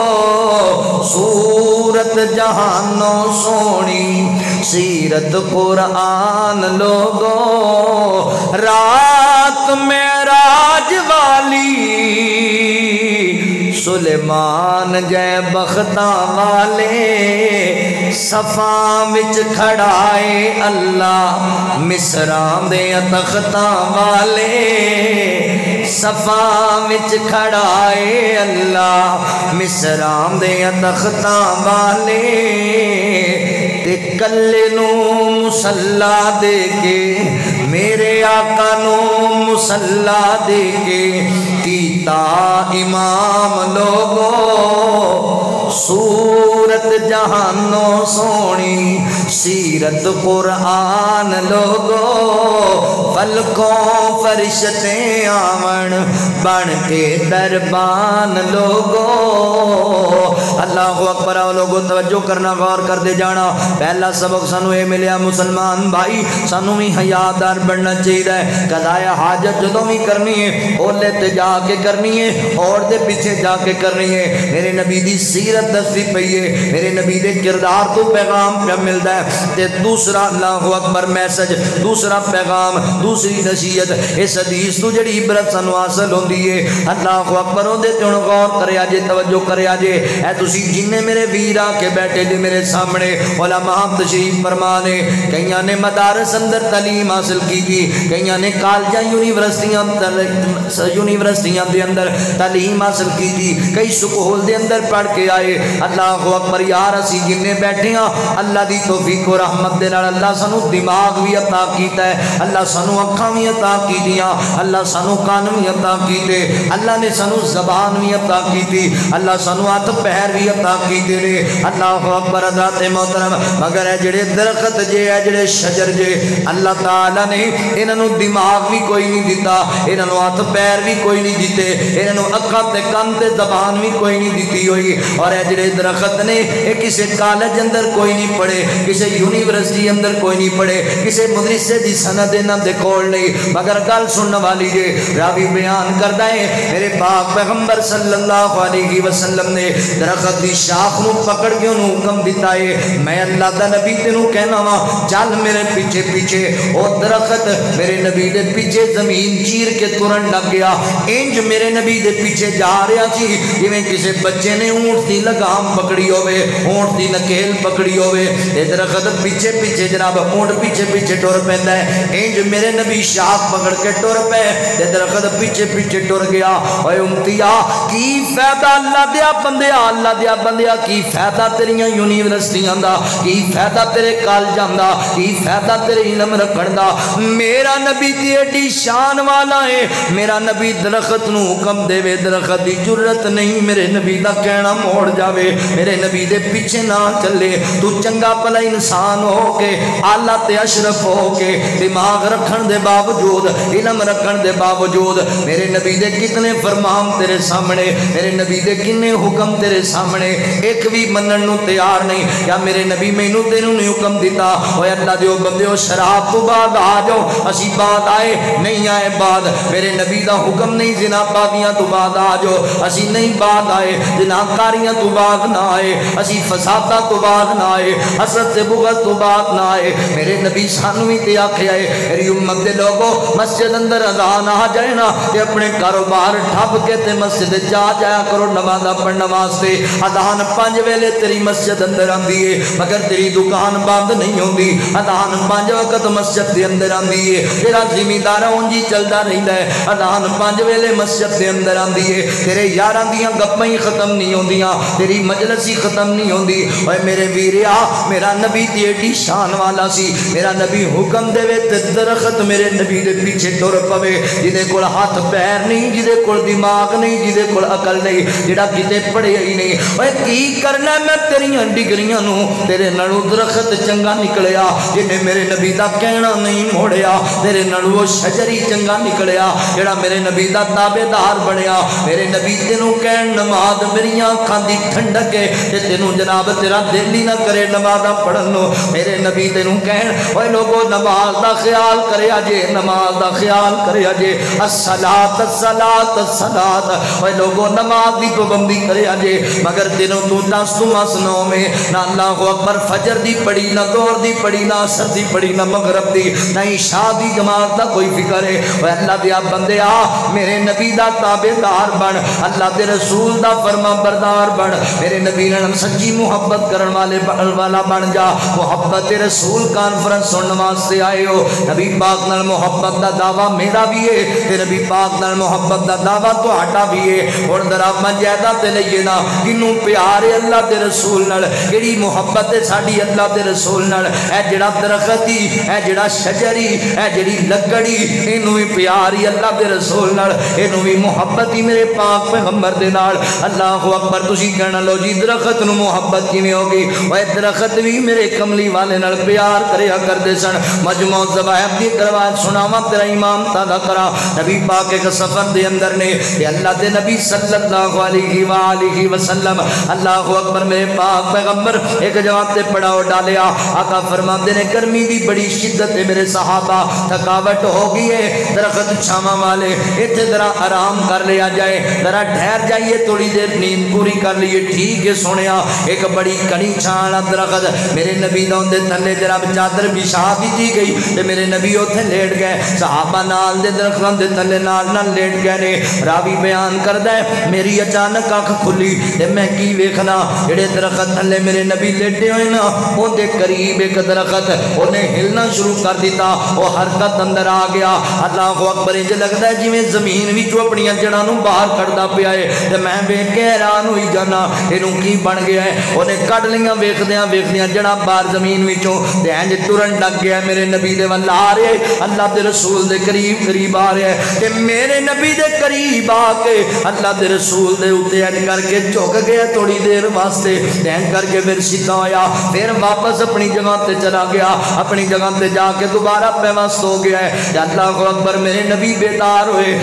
सूरत जहानो सोनी सीरत कुरान लोगो। रात में राज वाली सुलेमान जय बख्ता वाले, सफ़ा विच खड़ाए अल्लाह मिसरा दे तख्ता वाले, सफ़ा विच खड़ाए अल्लाह मिसरा दे तख्ता वाले ते कल्ले मुसल्ला दे के मेरे आका नो मुसल्ला दे के कीता इमाम लोगो सूरत जहानो सोनी, सीरत कुरान लोगो पलकों फरिश्ते आवन, बन के दरबान लोगो। अल्लाह अकबर लोगो, तवज्जो करना, गौर करते जाना। पहला सबक सानू ये मिलया, मुसलमान भाई, सानू भी हयादार बनना चाहिए। कदाया हाजत जो भी करनी है, ओले ते जाके करनी है, और दे पीछे जाके करनी है। मेरे नबी दी सीरत दसती पई है। मेरे नबी दे किरदार तो पैगाम पे मिलता है। ते दूसरा अल्लाह अकबर मैसेज, दूसरा पैगाम, दूसरी नसीहत। इस हदीस तो जड़ी इबरत सानू हासिल होंदी है, अल्लाह अकबर ते हुन गौर करया जे, तवज्जो करया जे। ए तुसी जिन्ने मेरे वीर आके बैठे जे मेरे सामने उलमा तशरीफ़ फरमा ने कई ने मदारस अंदर तलीम हासिल की थी कईयां ने कॉलेजा यूनिवर्सिटियाँ यूनिवर्सिटियाँ के अंदर तालीम हासिल की कई स्कूल के अंदर पढ़ के आए। है अल्लाह अकबर यार असी जिन्ने बैठे हाँ अल्लाह की तोफीक रहमत के अल्लाह सू दिमाग भी अता किया अल्लाह सू अखा भी अता की अल्लाह सू कान भी अता किए अल्लाह ने सू जबान भी अता की अल्लाह सू हथ पैर भी अता किए ने। अल्लाह अकबर अदात मोहतरम। मगर है जेड़े दरखत जे है जेड़े शजर जे, अल्लाह तला ने इन्हों दिमाग भी कोई नहीं दिता इन्हों हथ पैर भी कोई नहीं दिते इन्हों अखा कन जबान भी कोई नहीं दी हुई। और ये जोड़े दरखत ने, ये किसी कॉलेज अंदर कोई नहीं पढ़े, किसी यूनिवर्सिटी अंदर कोई नहीं पढ़े, किसी मदरसे की सनत इन्हों के कोल नहीं। मगर गल सुनने वाली जे रावी बयान करता है, मेरे पाक पैगंबर सल्लल्लाहु अलैहि वसल्लम ने दरखत की शाख न पकड़ के उन्होंने हुक्म दिता है, मैं अल्लाह का नबी तेन कहना वा, चल मेरे पीछे पीछे और दरखत मेरे नबी के पीछे ज़मीन चीर के तुरन लग गया, इंज मेरे नबी के पीछे जा रहा सी जिमें किसी बच्चे ने ऊँट की लगाम पकड़ी हो ऊँट की नकेल पकड़ी हो दरखत पीछे पीछे जनाब ऊँट पीछे पीछे टुर पैदा है। इंज मेरे नबी शाख पकड़ के टुर पे। दरखत पीछे पीछे टुर गया। और उमतिया, की फ़ायदा अल्लाह दिया बंदे, अल्लाह दिया बंदे, की फ़ायदा तेरिया यूनिवर्सिटियाँ का की फ़ायदा तेरे कॉलेजा का की फ़ायदा तेरे इलम रखने का मेरा नबी की एडी शान वाला है। मेरा नबी दरखत न हुक्म देवे, दरखत की ज़रूरत नहीं, मेरे नबी का कहना मोड़ जावे। मेरे नबी दे पीछे ना चले। तू चंगा भला इंसान हो के आला ते अशरफ हो के दिमाग रखन दे बावजूद, इलम रखन दे बावजूद, मेरे नबी दे कितने फरमान तेरे सामने, मेरे नबी दे किन्ने हुक्म तेरे सामने। एक भी मनन नु तैयार नहीं। क्या मेरे नबी मैनू तेनू नहीं हुक्म दिता? ओए अल्लाह दे बंदे शराब तो बाद आ जाओ। असी बाद आए, नहीं आए बाद मेरे नबी का हुक्म नहीं जिना पादियाँ तो बाद आ जाओ। असी नहीं बाद आए, जिनाकारियाँ तो बाद ना आए असी फसादा तो बाद ना आए हसरत से बुगत तो बाद ना आए मेरे नबी सानू भी ते आखे आए मेरी उम्मत के लोगों मस्जिद अंदर अजान आ जाए ना ते अपने कारोबार ठप के ते मस्जिद जा जाया करो नमाजा पढ़ने वास्ते अजान पाँच वेले तेरी मस्जिद अंदर आती है मगर तेरी दुकान बंद नहीं होती अजान पाँच वक्त मस्जिद के अंदर आती है तेरा जिमीदार उंजी चलता रहता है अजान पाँच वेले मस्जिद के अंदर आती है तेरे यार दियाँ गप्पा ही खत्म नहीं होंदियाँ तेरी मजलस ही खत्म नहीं होंगी। और मेरे वीरिया, मेरा नबी तेडी शान वाला सी। मेरा नबी हुक्म ते दरखत मेरे नबी के पीछे तुर पवे। जिदे को हाथ पैर नहीं, जिदे को दिमाग नहीं, जिदे को अकल नहीं, जड़ा किते पढ़िया ही नहीं। ओए की करना मैं तेरिया डिग्रिया तेरे नड़ू दरखत चंगा निकलिया जिन्हें मेरे नबी का कहना नहीं मोड़िया तेरे वो शजरी चंगा निकलिया जड़ा मेरे नबी का ताबेदार बनया मेरे नबी तेनों कह नमाज़ मेरी अखा की जनाब तेरा दिल ही ना करे नमाजा पढ़न मेरे नबी तेन कह लोगो, नमाज़ का ख्याल करे जे, नमाज़ का की पाबंदी करे जे, मगर तेनों तू दस, तू मस नौ में। ना अल्लाह अकबर, फजर दी पढ़ी, ना दौर दी पढ़ी, ना असर दी पढ़ी, ना मगरब दी, ना ईशा दी जमात का कोई फ़िक्र है। अल्लाह दिया बंदे आ, मेरे नबी का ताबेदार बन। अल्लाह के रसूल का फरमा बरदार बन। मेरे नबी नाल सच्ची मुहब्बत करने वाले वाला बन जा। मुहब्बत रसूल कॉन्फ्रेंस सुनने वास्ते आए हो। नबी पाक नाल मुहब्बत का दावा मेरा भी है ते नबी पाक नाल मुहब्बत का दावा तो भी है। हुन जरा मंजैदा ते लईए ना किनू प्यार है अल्लाह के रसूल केड़ी मुहब्बत है साडी अल्लाह के रसूल ए जेड़ा दरखत ही ए जेड़ा शजर ही ए लकड़ी इनू भी प्यार ही अल्लाह के रसूल इनू भी मुहब्बत ही मेरे पाक पैगंबर दे नाल। अल्लाह अकबर, तुसी कहना लो जी दरखत न मुहब्बत किमें होगी वह दरखत भी मेरे कमली वाले प्यार करते सन मजमो जवाब की करवायत सुनावा तेरा इमाम तादा करा नबी पाक एक सफ़र दे अंदर ने अल्लाह दे नबी सल्लल्लाहु अलैहि वालिहि वसल्लम अल्लाह अकबर मेरे पाक पैगंबर एक जवाब ते पड़ाओ डालिया आका फरमाते ने गर्मी की बड़ी शिद्दत है मेरे सहाबा थकावट हो गई है दरखत छावा वाले इतने जरा आराम कर लिया जाए जरा ठहर जाइए थोड़ी देर नींद पूरी कर लिए ठीक है सुने एक बड़ी कड़ी छान दरखत मेरे नबी दे थले जरा चादर बिछा दी गई तो मेरे नबी उथे लेट गए। साहबा नाल दे दरख्तों के थले नाल नाल लेट गए ने। रावी बयान करता है, मेरी अचानक अख खुली तो मैं की वेखना? जेडे दरखत थले मेरे नबी लेटे हुए ना उनके करीब एक दरखत। उन्हें हिलना शुरू कर दिता। वह हरकत अंदर आ गया। अल्लाह अकबर, इंज लगता है जिमें ज़मीन भी अपनी जड़ा बाहर कटता पाया है। मैं वेख के हैरान हुई जाना। ना इनू की बन गया है उन्हें कड़ लिया वेखद वेखदियाँ जड़ा बार ज़मीन इंज तुरन लग गया मेरे नबी दे आ रहे अल्लाह के रसूल के करीब करीब आ रहा है मेरे नबी दे करीब आके अल्लाह के रसूल के उत्ते इंज करके झुक गया थोड़ी देर वास्ते इंज करके फिर सीधा आया फिर वापस अपनी जगह पर चला गया अपनी जगह पर जाके दोबारा पैमस्त सो गया है अल्लाह को अकबर मेरे नबी बेतार हुए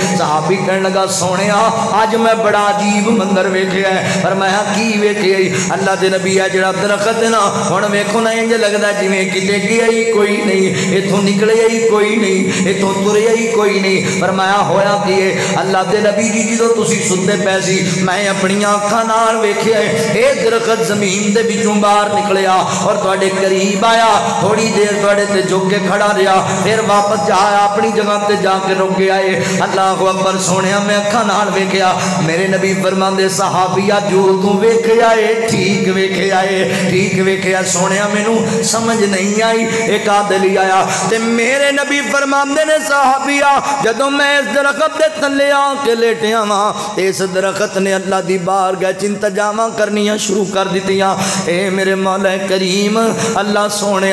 सोने अज मैं बड़ा अजीब मंदिर वेख है पर पर मैं की वेख्या अल्लाह के नबी है जरा दरखत ना हम वेखो ना इंज लगता जिमें कितने गया ही कोई नहीं इतों निकले ही कोई नहीं इतों तुरे ही कोई नहीं पर मैं होया कि अल्लाह के नबी जी जो तुम सुते पै सी मैं अपन अखा नाल वेख्या ये दरखत ज़मीन के बिचों बाहर निकलिया और थोड़े करीब आया थोड़ी देर थोड़े ते झुक के खड़ा रहा फिर वापस जाया अपनी जगह ते जाके रुक गया है अल्लाह अकबर सोने मैं अखा नाल वेख्या मेरे नबी फरमाते सहाबिया जो तू वेख्या है ठीक वेख्या है ठीक वेख्या। सोने मैनू समझ नहीं आई, एक आदली आया। ते मेरे नबी फरमाते ने, सहाबिया, जदों मैं इस दरखत के थले आके लेटिया वहाँ इस दरखत ने अल्लाह की बार गए इंतजामा करनिया शुरू कर दित्तियाँ। ए मेरे मौला करीम, अल्लाह सोने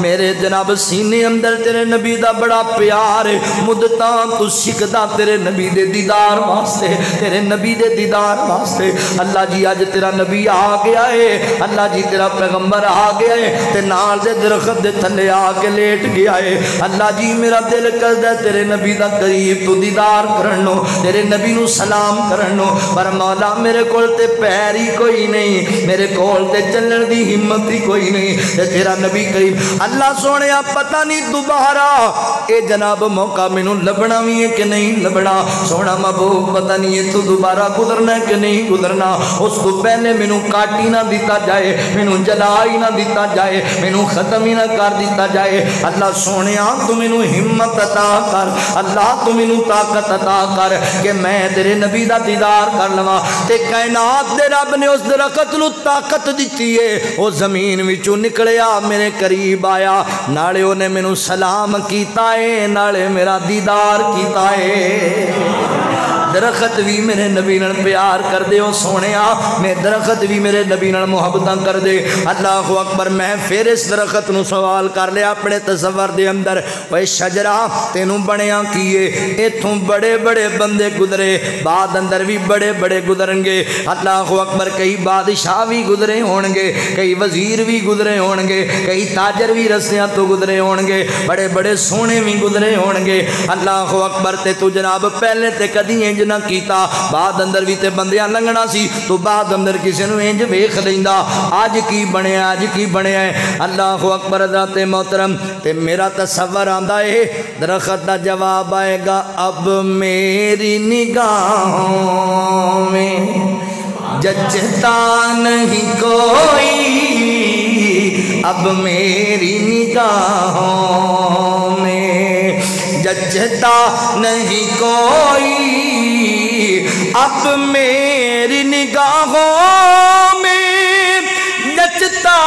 मेरे जनाब सीने अंदर तेरे नबी का बड़ा प्यार मुदत तू सिखता तेरे नबी दे दीदार वास्ते, तेरे नबी दे दीदार वास्ते। अल्लाह जी अज तेरा नबी आ गया है अल्लाह जी तेरा पैगंबर आ गया है ते नाल दे दरखत दे थले आके लेट गया है अल्लाह जी मेरा दिल करदा तेरे नबी दा करीब तू दीदार करनो तेरे नबी नु सलाम करनो पर मौला मेरे कोल ते पैर ही कोई नहीं मेरे कोल ते चलण दी हिम्मत ही कोई नहीं ते तेरा नबी करीब अल्लाह सोने पता नहीं दोबारा ए जनाब मौका मैनू लभना भी है कि नहीं लभना सोना महबूब पता नहीं इतों दोबारा गुजरना कि नहीं गुजरना उस तो पहले मैनू काट ही ना दिता जाए, मैनू जला ही ना दिता जाए, मैनू खत्म ही ना कर दिता जाए। अल्लाह सोने तू मैनू हिम्मत अता कर, अल्लाह तू मैनू ताकत अता कर कि मैं तेरे नबी का दीदार कर लवा। ते कायनात दे रब ने उस दरखत नु ताकत दी है। वो ज़मीन विचों निकलिया मेरे करीब आया। नाले उन्हें मैनू सलाम किया है, नाले मेरा दीदार किया है दरखत भी मेरे नबी न प्यार कर दे सोने मैं दरखत भी मेरे नबी न मुहब्बत कर दे। अल्लाह अकबर, मैं फिर इस दरखत न सवाल कर लिया अपने तस्वर के अंदर। भाई शजरा, तेन बनया की इतों बड़े बड़े बंदे गुजरे, बाद अंदर भी बड़े बड़े गुजरनगे। अल्लाह अकबर, कई बादशाह भी गुजरे होंगे कई वज़ीर भी गुजरे होंगे कई ताजर भी रस्तियाँ तो गुजरे होंगे बड़े बड़े सोने भी गुजरे होंगे अल्लाह अकबर, ते तू जनाब, पहले ते ना किया बाद अंदर भी तो बंदियाँ लंघना सी तो बाद अंदर किसी इंज वेख लेंदा अज की बनया अज की बनया अल्लाह अकबर ते मोहतरम ते मेरा तस्वर आंदा है दरखत का जवाब आएगा अब मेरी निगाहों में जचता नहीं कोई अब मेरी निगाहों में जचता नहीं कोई अब मेरी निगाहों में नचता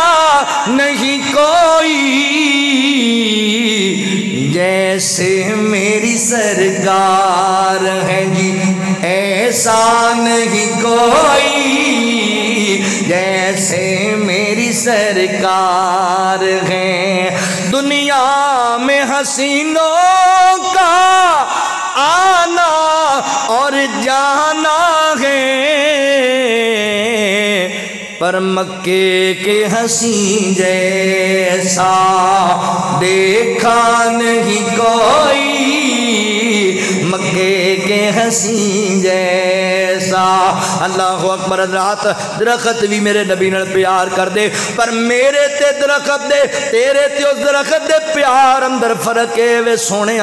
नहीं कोई। जैसे मेरी सरकार है जी, ऐसा नहीं कोई। जैसे मेरी सरकार है, दुनिया में हसीनों का आना और जाना है। पर मक्के के हसी जैसा देखा नहीं कोई। मक्के के हसी जैसा अल्लाह अकबर रात दरखत भी मेरे नबी न प्यार कर दे, पर मेरे ते दरखत दे, तेरे ते उस दरखत दे प्यार अंदर फ़र्क है वे सोने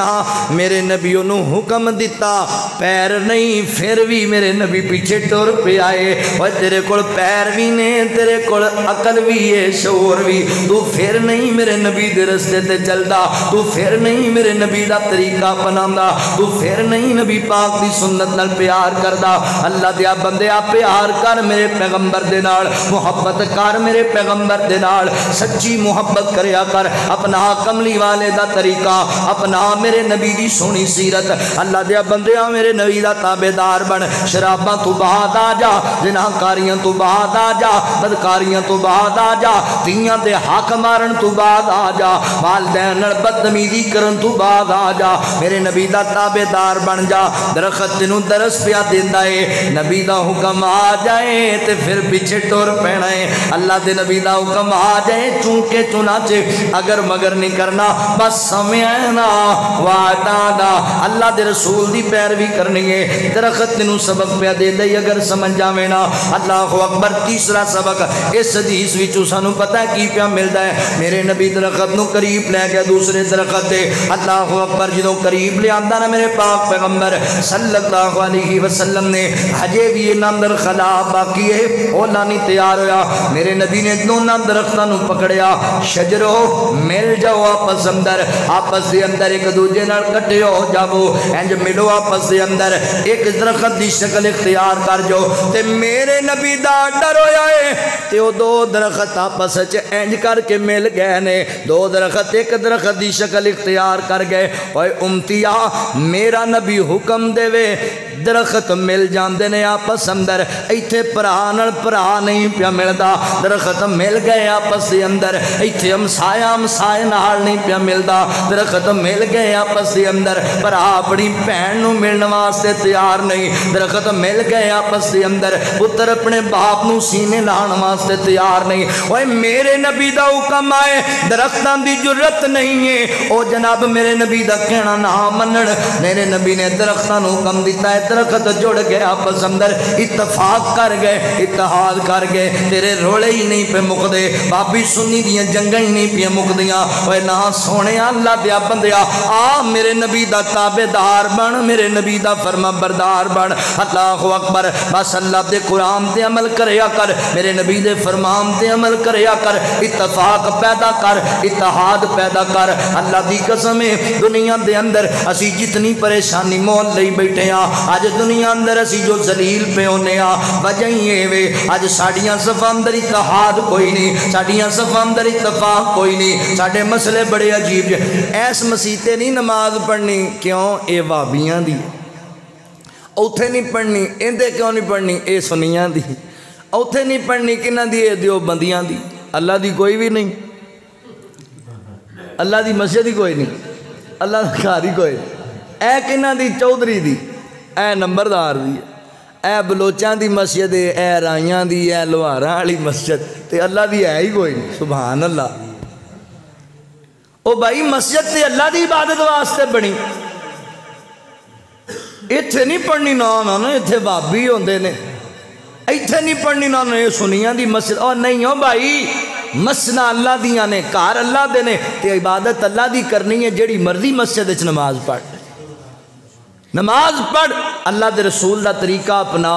मेरे नबी हुक्म दिता, पैर नहीं, फिर भी मेरे नबी पीछे टुर पे आए और तेरे को पैर भी ने, तेरे को अकल भी है, शोर भी। तू फिर नहीं मेरे नबी के रस्ते ते चलता तू फिर नहीं मेरे नबी का तरीका अपना तू फिर नहीं नबी पाक की सुन्नत न प्यार करता अल्लाह दिया बंदे प्यार कर मेरे पैगंबर दे नाल, मुहब्बत कर मेरे पैगंबर दे नाल, सच्ची मुहब्बत करया कर। अपना कमली वाले दा तरीका, अपना मेरे नबी दी सोनी सीरत। अल्लाह दे बंदे मेरे नबी दा ताबेदार बन। शराबा तू बाद आ जा जिनाकारियाँ तू बाद आ जा, बदकारियाँ तू बाद आ जा तियाँ दे हक मारन तू बाद आ जा, वालदैन बदतमीजी करन तू बाद आ जा। मेरे नबी का ताबेदार बन जा, दरखत तेन दरस पिया देता है नबी का हुक्म आ जाए तो फिर पिछे टुर पैना है। अल्लाह के नबी का हुक्म आ जाए, चूके चुना चे अगर मगर नहीं करना, बस समय ना वादा दा। अल्लाह के रसूल की पैरवी करनी है। दरखत तेन सबक पिया दे दे अगर समझ जावे ना। अल्लाह अकबर, तीसरा सबक, इस हदीस सू पता की पिया मिलता है। मेरे नबी दरखत न करीब लै गया दूसरे दरखत से अल्लाह अकबर जो करीब लिया ना मेरे पाक पैगंबर, सल्लल्लाहु अलैहि वसल्लम ने हजे भी इन्हों अंदर खला बाकी है, ओला नहीं तैयार होया। मेरे नबी ने दोनों दरख्तों को पकड़िया। शजरो, मिल जाओ आपस अंदर। आपस के अंदर एक दूजे कट्ठे हो जाओ इंज मिलो आपस के अंदर। एक दरख्त की शक्ल इख्तियार कर जाओ ते मेरे नबी का डर होया है। ते दो दरख्त आपस इंज करके मिल गए ने। दो दरख्त, एक दरख्त की शक्ल इख्तियार कर गए। और उमतिया, मेरा नबी हुक्म देवे, दरख्त मिल जाते ने आपस अंदर इतने भरा भरा नहीं पिया मिलता दरख्त मिल गए आपस अंदर इतने हमसाया हमसाए नाल नहीं पिया मिलता दरख्त मिल गए आपस अंदर भरा अपनी भैन मिलने वास्ते तैयार नहीं दरख्त मिल गए आपस अंदर पुत्र अपने बाप न सीने लाने वास्ते तैयार नहीं ओए मेरे नबी का हुक्म आए दरख्तों की ज़रूरत नहीं है ओ जनाब मेरे नबी का कहना ना मन मेरे नबी ने दरख्तों हुक्म दिता है दरख्त जुड़ गए आपस अंदर इतफाक कर गए इतहाद कर गए। तेरे रोले ही नहीं पे मुकते बाबी सुनी दियाँ जंग ही नहीं पे मुकदियाँ। ना सोने अल्लाह दिया बंदिया, आ मेरे नबी का ताबेदार बन, मेरे नबी का फरमा बरदार बन। अल्लाह अकबर, बस अल्लाह के कुरान से अमल करया कर, मेरे नबी के फरमान से अमल करया कर इतफाक पैदा कर इतहाद पैदा कर। अल्लाह की कसम है, दुनिया के अंदर असी जितनी परेशानी मोल ले बैठे हाँ अज दुनिया अंदर असी जो जलील पे होने वजह ही वे अज साड़िया सफ़ा अंदर इतहाद कोई नहीं, साड़िया सफ़ा अंदर इतफाक कोई नहीं, साढ़े मसले बड़े अजीब ऐस मसीते नहीं नमाज़ पढ़नी, क्यों? ये भाबिया दी। उथे नहीं पढ़नी इधे क्यों नहीं पढ़नी? ये सुनिया दी। उथे नहीं पढ़नी कि दियो दी। अल्लाह दी कोई भी नहीं। अल्लाह की मस्जिद ही कोई नहीं। अल्लाह का घर ही कोई। ए कि चौधरी दी। ए नंबरदार दी। ए बलोचा की मस्जिद है ए राइया की ए लोहारा वाली मस्जिद। तो अल्लाह की है ही कोई नहीं सुबहान अल्लाह ओ भाई, मस्जिद तो अल्लाह की इबादत वास्ते बनी। इतने नहीं पढ़नी ना ना ना इतने बाबी होंगे ने। इतने नहीं पढ़नी ना ना सुनिया की मस्जिद। और नहीं हो भाई मसना अल्लाह दियाँ ने, घर अल्लाह दे ने इबादत अल्लाह की करनी है जी मर्ज़ी मस्जिद नमाज़ पढ़। नमाज़ पढ़, अल्लाह के रसूल का तरीका अपना।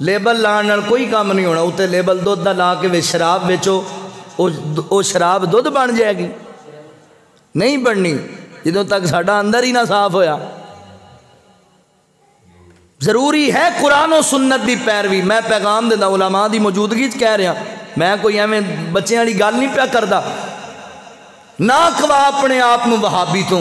लेबल लाने कोई काम नहीं होना, उत्ते लेबल दुध का ला के शराब बेचो वो शराब दुध बन जाएगी। नहीं बननी जो तक साढ़ा अंदर ही ना साफ़ होया। ज़रूरी है कुरान और सुन्नत की पैरवी। मैं पैगाम देना उलामा की मौजूदगी कह रहा, मैं कोई एवं बच्चों वाली गल नहीं प्या करता ना खवा अपने आप में बहाबी तो।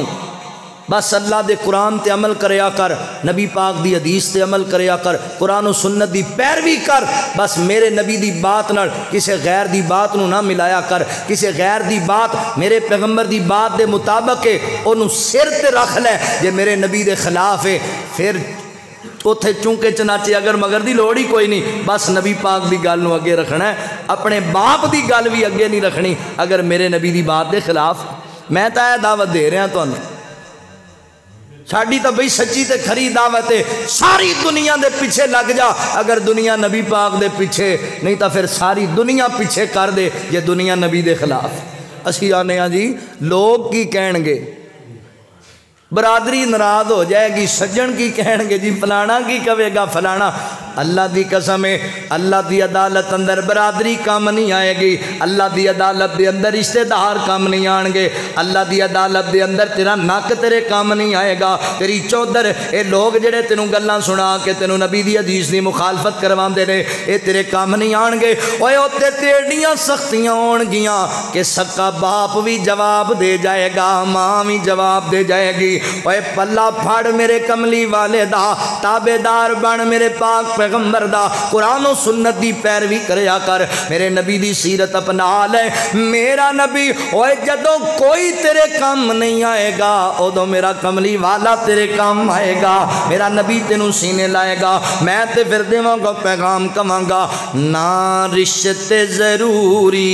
बस अल्लाह के कुरान से अमल कर, नबी पाक की हदीस से अमल कर, कुरान सुन्नत की पैरवी कर। बस मेरे नबी की बात न किसी गैर की बात को ना मिलाया कर, किसी गैर की बात मेरे पैगंबर की बात के मुताबिक है उन्होंने सिर पर रख लै, जे मेरे नबी के खिलाफ है। फिर उत्थे चूंके चनाचे अगर मगर की लड़ ही कोई नहीं, बस नबी पाक की गल अगे रखना है, अपने बाप की गल भी अगे नहीं रखनी, अगर मेरे नबी की बात के खिलाफ। मैं तो यह दावत दे रहा साड़ी तो बई सच्ची तो खरी दावत है। सारी दुनिया के पिछे लग जा। अगर दुनिया नबी पाक के पिछे, नहीं तो फिर सारी दुनिया पिछे कर दे जे दुनिया नबी के खिलाफ। असी आने जी, लोग की कह बरादरी नाराज़ हो जाएगी, सज्जन की कहे जी फलाना की कहेगा फलाना। अल्लाह की कसम है, अल्लाह की अदालत अंदर बरादरी काम नहीं आएगी। अल्लाह की अदालत के अंदर रिश्तेदार काम नहीं आएँगे। अल्लाह की अदालत के अंदर तेरा नक तेरे काम नहीं आएगा। तेरी चौधर, ये लोग जेडे तेन गल् सुना के तेन नबी की अदीस की मुखालफत करवाते ने, ये तेरे काम नहीं आएँगे। उत्ते तेड़ियाँ सख्तियाँ आनगियाँ कि सक्का बाप भी जवाब दे जाएगा, माँ भी जवाब दे जाएगी। ओए, पल्ला फड़ मेरे कमली वाले दा, ताबेदार बन मेरे पाक पैगंबर दा कुरान सुन्नत की पैरवी करया कर। मेरे नबी की सीरत अपना ले। मेरा नबी, ओए जदों कोई तेरे काम नहीं आएगा, उदो मेरा कमली वाला तेरे काम आएगा। मेरा नबी तेन सीने लाएगा। मैं तो फिर देवगा, पैगाम कमांगा। ना रिश्ते ज़रूरी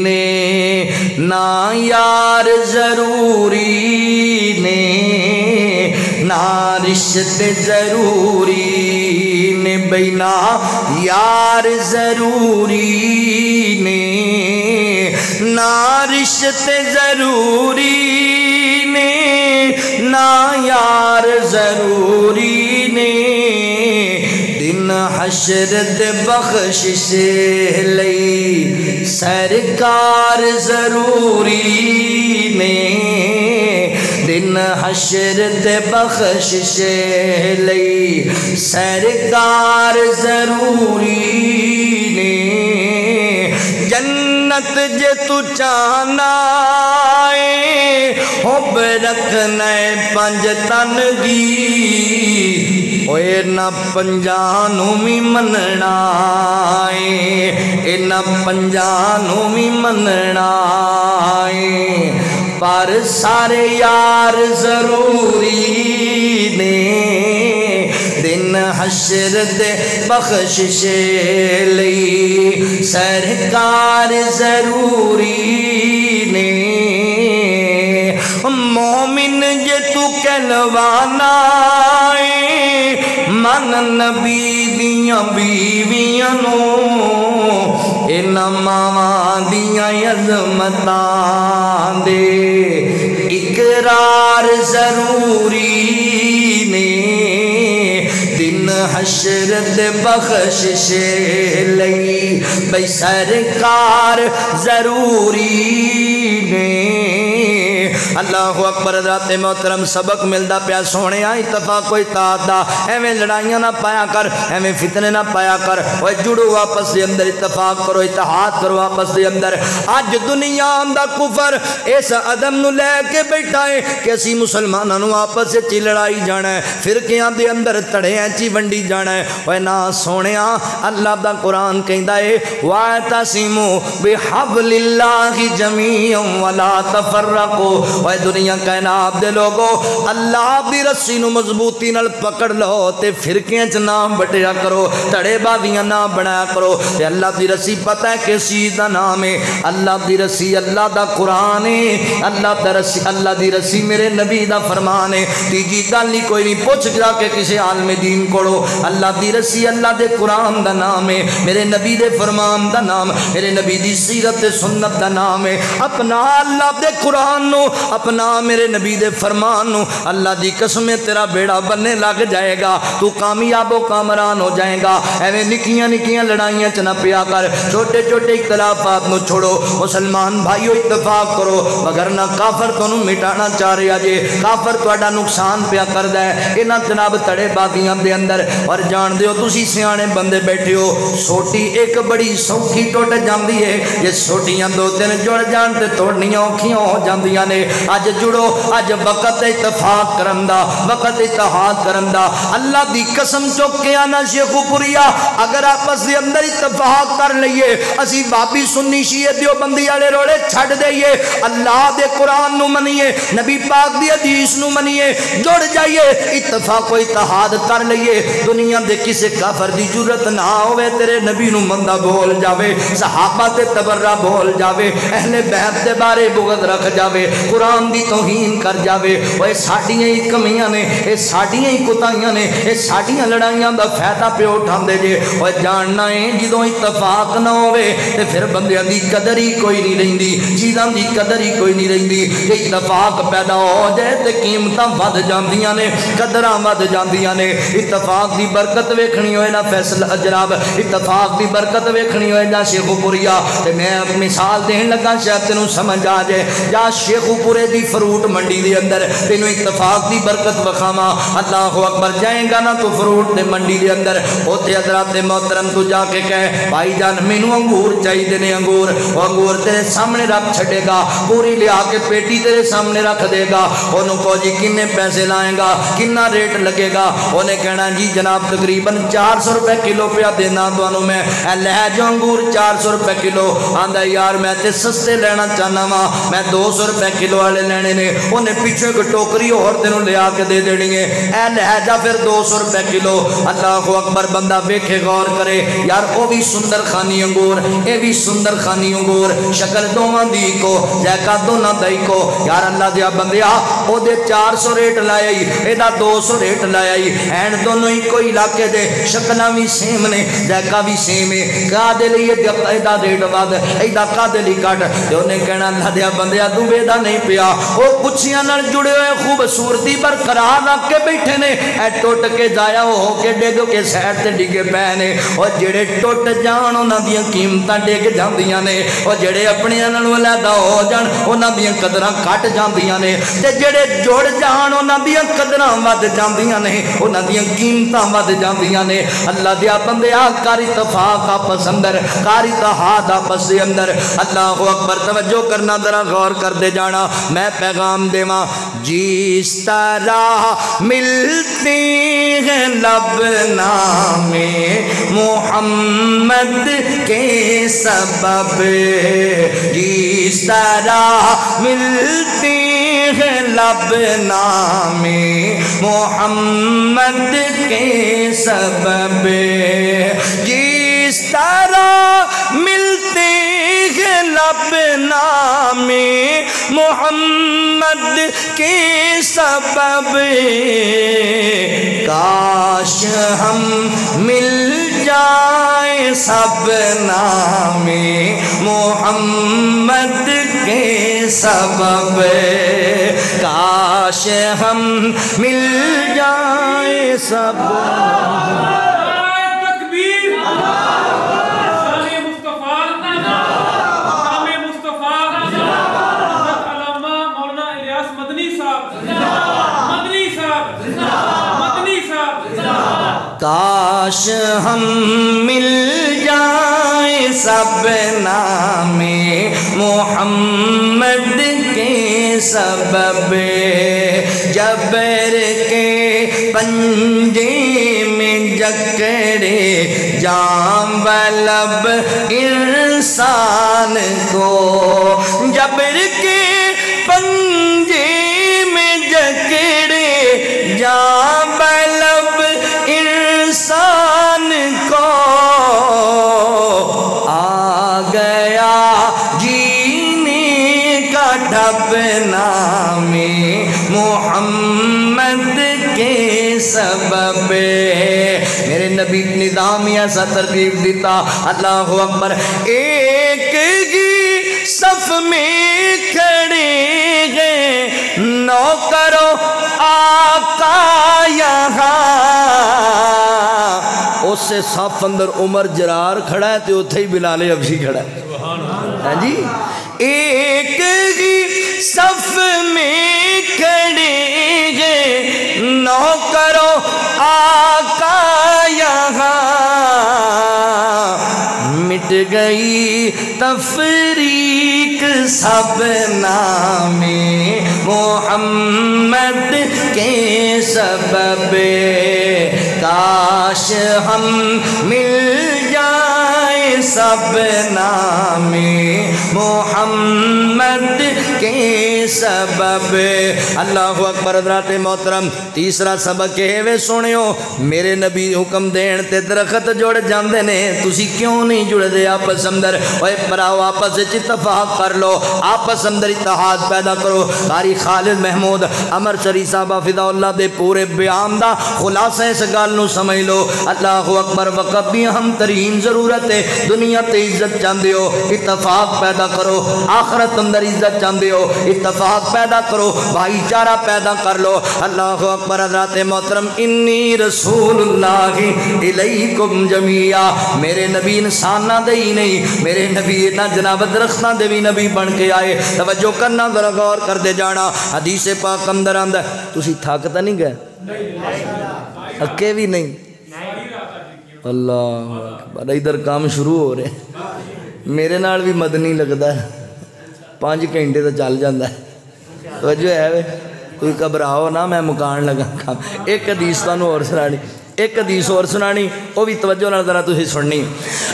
ने, ना यार ज़रूरी ने। ना रिश्ते ज़रूरी ने बिना, यार ज़रूरी ने। ना रिश्ते ज़रूरी ने, ना यार ज़रूरी ने। दिन हशरत बख्शिश लई, सरकार ज़रूरी ने। दिन हशरत बख्शिश लई सरकार जरूरी ने जन्नत जे तू चाहना हुब रखना पंज तन गी ओए न पंजानू भी मनना ए न पंजानू भी मनना पर सारे यार ज़रूरी ने दिन हशर दे बख्शिश लई। सरकार ज़रूरी ने। मोमिन जे तू कहलवाना मन नबी दिया बीवियाँ इन्ह मावा दिया दे। इकरार ज़रूरी हशरत बख्शिश लई। भाई सरकार ज़रूरी ने। अल्लाह अकबर, राते मोहतरम, सबक मिलता पाया सोने इतफा कोई तादा एवं लड़ाइया ना पाया कर, एवं फितने ना पाया कर। वह जुड़ो आपस के अंदर इतफाक करो इतिहाद करो आपस के अंदर। अज दुनिया का कुफर इस अदम न लैके बैठा है कि असी मुसलमानों आपस ही लड़ाई जाना है, फिरकिया के अंदर, तड़िया ची वंडी जाना है। वह ना सोने अल्लाह का कुरान कहता है वाह तसीमो बेहबलिल्ला जमी वाला तफर्रको ओए दुनिया आप दे लोगो, अल्लाह की रस्सी मजबूती नाल पकड़ लो ते फिरकियाँ च ना बटिया करो धड़े बादियाँ ना बनाया करो। ते अल्लाह की रस्सी पता है किस चीज़ का नाम है? अल्लाह की रस्सी अल्लाह का कुरान है। अल्लाह का रस्सी, अल्लाह की रस्सी मेरे नबी का फरमान है। तीजी गल ही कोई नहीं पुछ जाके किसी आलम दीन को अल्लाह की रस्सी अल्लाह के कुरान का नाम है। मेरे नबी दे फरमान का नाम, मेरे नबी की सीरत सुन्नत का नाम है। अपना अल्लाह के कुरान अपना मेरे नबी दे फरमान अल्लाह की कसमें तेरा बेड़ा बनने लग जाएगा। तू कामयाबो कामरान हो जाएगा। एवं निकिया निकिया लड़ाइया च ना पिया कर। छोटे छोटे इख्तलाफात न छोड़ो। मुसलमान भाईओ इतफाक करो। मगर ना काफर तुम मिटाना चाह रहा जे। काफर थोड़ा नुकसान पिया कर है। इन्हों जनाब तड़े बादियों के अंदर। और जान दो तुम सियाने बंदे बैठे हो। सोटी एक बड़ी सौखी टुट जाती है। जे सोटियाँ दो तीन जुड़ जान तो तोड़निया औखियाँ हो ने। अज जुड़ो अज वकत इतफाक करन दा वकत इतिहाद करन अल्लाह दी कसम चुक के आना शेखुपुरिया अगर आपस के अंदर इतफाक कर लीए असी बाबी सुन्नी शीए देवबंदी वाले रोड़े छड़ दईए अल्लाह दे कुरान नु मनीए नबी पाक दी हदीस नु मनीए जुड़ जाइए इतफाक इतिहाद कर लीए दुनिया दे किसी काफर दी ज़रूरत ना होवे तेरे नबी नु मंदा बोल जावे सहाबा ते तबर्रा बोल जावे अहले बैत दे बारे बुगत रख जावे कुरान पैगाम की तोहीन कर जाए वह साड़िया ही कमियाँ ने यह साड़िया ही कुताइया ने यह साड़िया लड़ाइया का फ़ायदा प्यो उठाते जे। वह जानना है जो इतफाक ना हो फिर बंद की कदर ही कोई नहीं रही चीज़ों की कदर ही कोई नहीं रही जे इतफाक पैदा हो जाए तो कीमत वध जा ने, कदर वध जा ने। इतफाक की बरकत वेखनी हो फैसल जनाब इतफाक की बरकत वेखनी हो ना शेखुपुरिया। तो मैं मिसाल देन लगा शायद तेन समझ आ जाए। जा शेखुपुरे की फ्रूट मंडी के अंदर, तेन इतफाक की बरकत विखावा। अल्लाह अकबर, जाएगा ना तू फ्रूट के मंडी के अंदर? उत्थे हजरात मोहतरम तू जाके कह, भाई जान, मैनू अंगूर चाहिए ने अंगूर। अंगूर तेरे सामने रख छेगा पूरी लिया के पेटी तेरे सामने रख देगा। ओनू कहो जी, किन्ने पैसे लाएगा कि रेट लगेगा? उन्हें कहना, जी जनाब, तकरीबन चार सौ रुपए किलो पिया देना तो मैं। लै जाओ अंगूर चार सौ रुपए किलो। आंदा, यार, मैं सस्ते लेना चाहना वा। मैं दो सौ रुपए किलो वाले लेने ने, उन्हें पिछे एक टोकरी और तेन लिया के दे देनी है। ए लै जा फिर दो सौ रुपए किलो। अल्लाह अकबर, बंदा वेखे, गौर करे। यार वो भी सुंदर खानी अंगूर ये भी सुंदर खानी अंगूर। शक्ल दोवों को, जैका दोनों को। यार, अल्लाह दिया बंदिया ओदे चार सौ रेट लाया एदा दो सौ रेट लाया एंड दोनों ही कोई इलाके दे, शक्ल भी सेम ने, जैका भी सेम है। का दे एदा रेट वध एदा का घट। तो उन्हें कहना, अल्लाह दिया बंदिया तू बेदा नहीं पिया। वो कुछिया जुड़े हुए, खूबसूरती पर बरकरार रख के बैठे ने। टुट के जाया हो के डिग के सैड से डिगे पै ने। और जेड़े टुट जान उन्होंने कीमत डिग जांदियाँ ने। और जेड़े अपने अलहदा हो जान उन्होंने कदर घट जांदियाँ ने। जेड़े जुड़ जान उन्होंने कदर वध जांदियाँ ने। उन्होंने कीमत वध जांदियाँ ने। अल्लाह दिया बंदे कर इतफाक आपस अंदर, कर इतहाद आपस के अंदर। अल्लाह अकबर, तवज्जो करना, जरा गौर करते जाना। मैं पैगाम देवा, जिस तरह मिलती है लबना में मोहम्मद के सबब, जिस तरह मिलती है लबना में मोहम्मद के सबब, जिस तरह मिलते हैं लबना में मोहम्मद के सबब काश हम मिल जाए सब नामे मोहम्मद के सबब काश हम मिल जाए सब काश हम मिल जाए सब नामे मोहम्मद के सबब। जबर के पंजे में जकड़े जाम इंसान को। जबर के ढपना में मोहम्मद के सबब मेरे नबी निज़ाम ऐसा तरतीब दिता। अल्लाह अकबर एक ही सफ में खड़े हैं। नौ करो आका यहाँ। उस सफ अंदर उमर जरार खड़ा है तो उथे ही बिलाले अफसी खड़ा है। हाँ जी। एक ही सफ में खड़े हैं नौ करो आका यहाँ। मिट गई तफरीक सब नामे मोहम्मद के सबब। काश हम मिल सब नामे मोहम्मद के सबब। अल्लाह अकबर दराते मोहतरम, तीसरा सबक है, वे सुनियो, मेरे नबी हुक्म देन ते दरखत जुड़ जाते ने, तुसी क्यों नहीं जुड़ते आपस अंदर? ओए भराओ, आपस इतफाक कर लो, आपस अंदर इतहाद पैदा करो। तारी खालिद महमूद, अमर शरी साहबा फिदाउल्ला दे पूरे बयान का खुलासा इस गल समझ लो। अल्लाह अकबर, वकत भी अहम तरीन ज़रूरत है, दुनिया ते इज़्ज़त चाहते हो इतफाक पैदा करो, आखरत अंदर इज़्ज़त चाहते हो इतफाक इतफाक पैदा करो, भाईचारा पैदा कर लो। अल्लाह अकबर, हज़रत मोहतरम, इन्नी रसूलुल्लाह जमिया। मेरे नबी इंसाना दे ही नहीं, मेरे नबी इतना जनाब दरख्तां दे भी नबी बन के आए। तवज्जो करना, जरा गौर करते जाना। हदीस पाक अंदर आंदा तुसी थक तो नहीं गए? थके भी नहीं? अल्लाह अकबर, इधर काम शुरू हो रहे मेरे नाल भी मदनी लगता है। पाँच घंटे तो चल जाता है। वजह है वे कोई घबराओ ना मैं मुकान लगा काम एक हदीस तुम और सुनानी एक हदीस और सुनानी, वो भी तवज्जो नाल जरा तुम सुननी।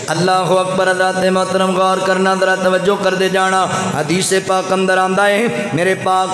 अल्लाह अकबर अदात मोहतरम गौर करना, जरा तवज्जो करते जाना। हदीस पाक अंदर आंदा है, मेरे पाक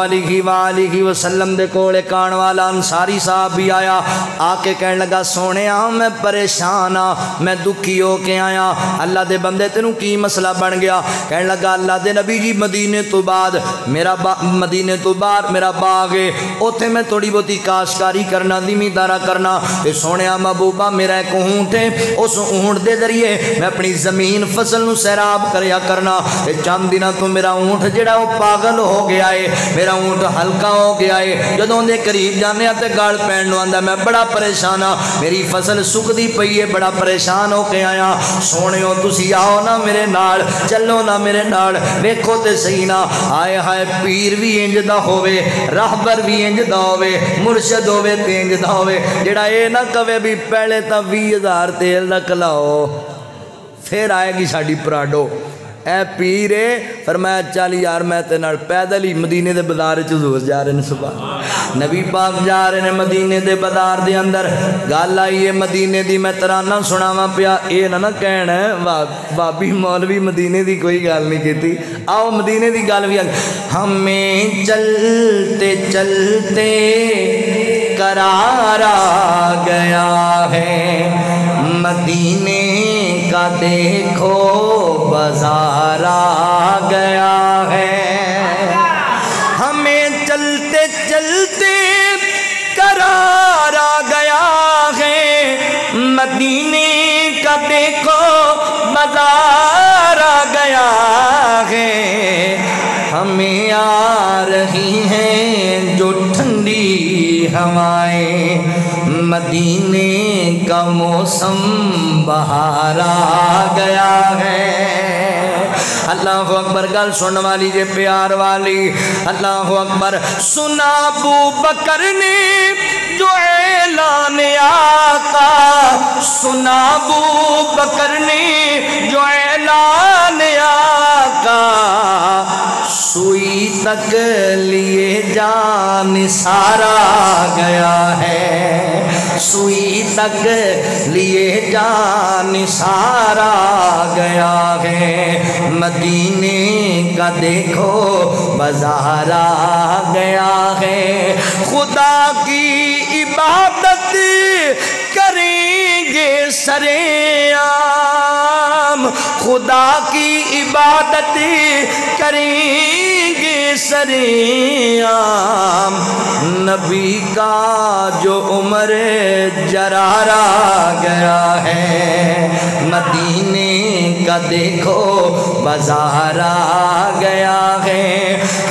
अलैहि वालिहि वसल्लम दे कोल एक आने वाला अंसारी साहब भी आया। आके कह लगा, सोने मैं परेशान हाँ मैं दुखी हो के आया। अल्लाह दे बंदे, तेनू की मसला बन गया? कहने लगा, अल्लाह दे नबी जी, मदीने तो बाद, मेरा बा, मदीने तो बाहर, मेरा बाग है। उत्थे मैं थोड़ी बहुती काशकारी करना, जिमीदारा करना। ते सोने महबूबा, मेरा एक ऊँट है, उस ऊँट के ज़रिए मैं अपनी ज़मीन, फ़सल में सैराब करना। ते चंद दिन तो मेरा ऊँट जड़ा वो पागल हो गया है। मेरा ऊँट हल्का हो गया है। जदों के करीब जाने तो गल पैन आंदा, मैं बड़ा परेशान हाँ मेरी फ़सल सुखती पई है, बड़ा परेशान हो के आया। सोने तुम आओ ना मेरे नाल, चलो ना मेरे नाल। वेखो तो सही ना। आए हाय, पीर भी इंज का होवे, राहबर भी इंज का होवे होवे इंज का होवे जेड़ा ये ना कवे भी पहले तो भी हज़ार तेल रख लाओ, फिर आएगी साड़ी पराडो। ए पीरे पर मैं चल यार, मैं ते नाल पैदल ही मदीने के बाज़ार च हजूर जा रहे हैं सुबह नबी पाक जा रहे हैं मदीने के बाज़ार के अंदर। गल आई है मदीने की मैं तराना सुनावा पिया ये ना ना कहना बाबी मौलवी मदीने की कोई गल नहीं की आओ, मदीने की गल भी हमें चलते चलते करारा गया है। मदीने का देखो, बाज़ार आ गया है। हमें चलते चलते करार आ गया है। मदीने का देखो, बाज़ार आ गया है। हमें आ रही हैं हवाएँ मदीने का मौसम बहार आ गया है। अल्लाह अकबर, गल सुन वाली जे प्यार वाली। अल्लाह अकबर, सुना बू बकर ने जो ऐलान आका सुना बू बकर ने जो ऐलान आका सुई तक लिए जान सारा गया है। सुई तक लिए जान सारा गया है। मदीने का देखो, बाज़ार गया है। खुदा की इबादत करेंगे सरे आम खुदा की इबादत करेंगे सरे आम नबी का जो उम्र जरारा गया है, मदीने का देखो बाज़ार गया है।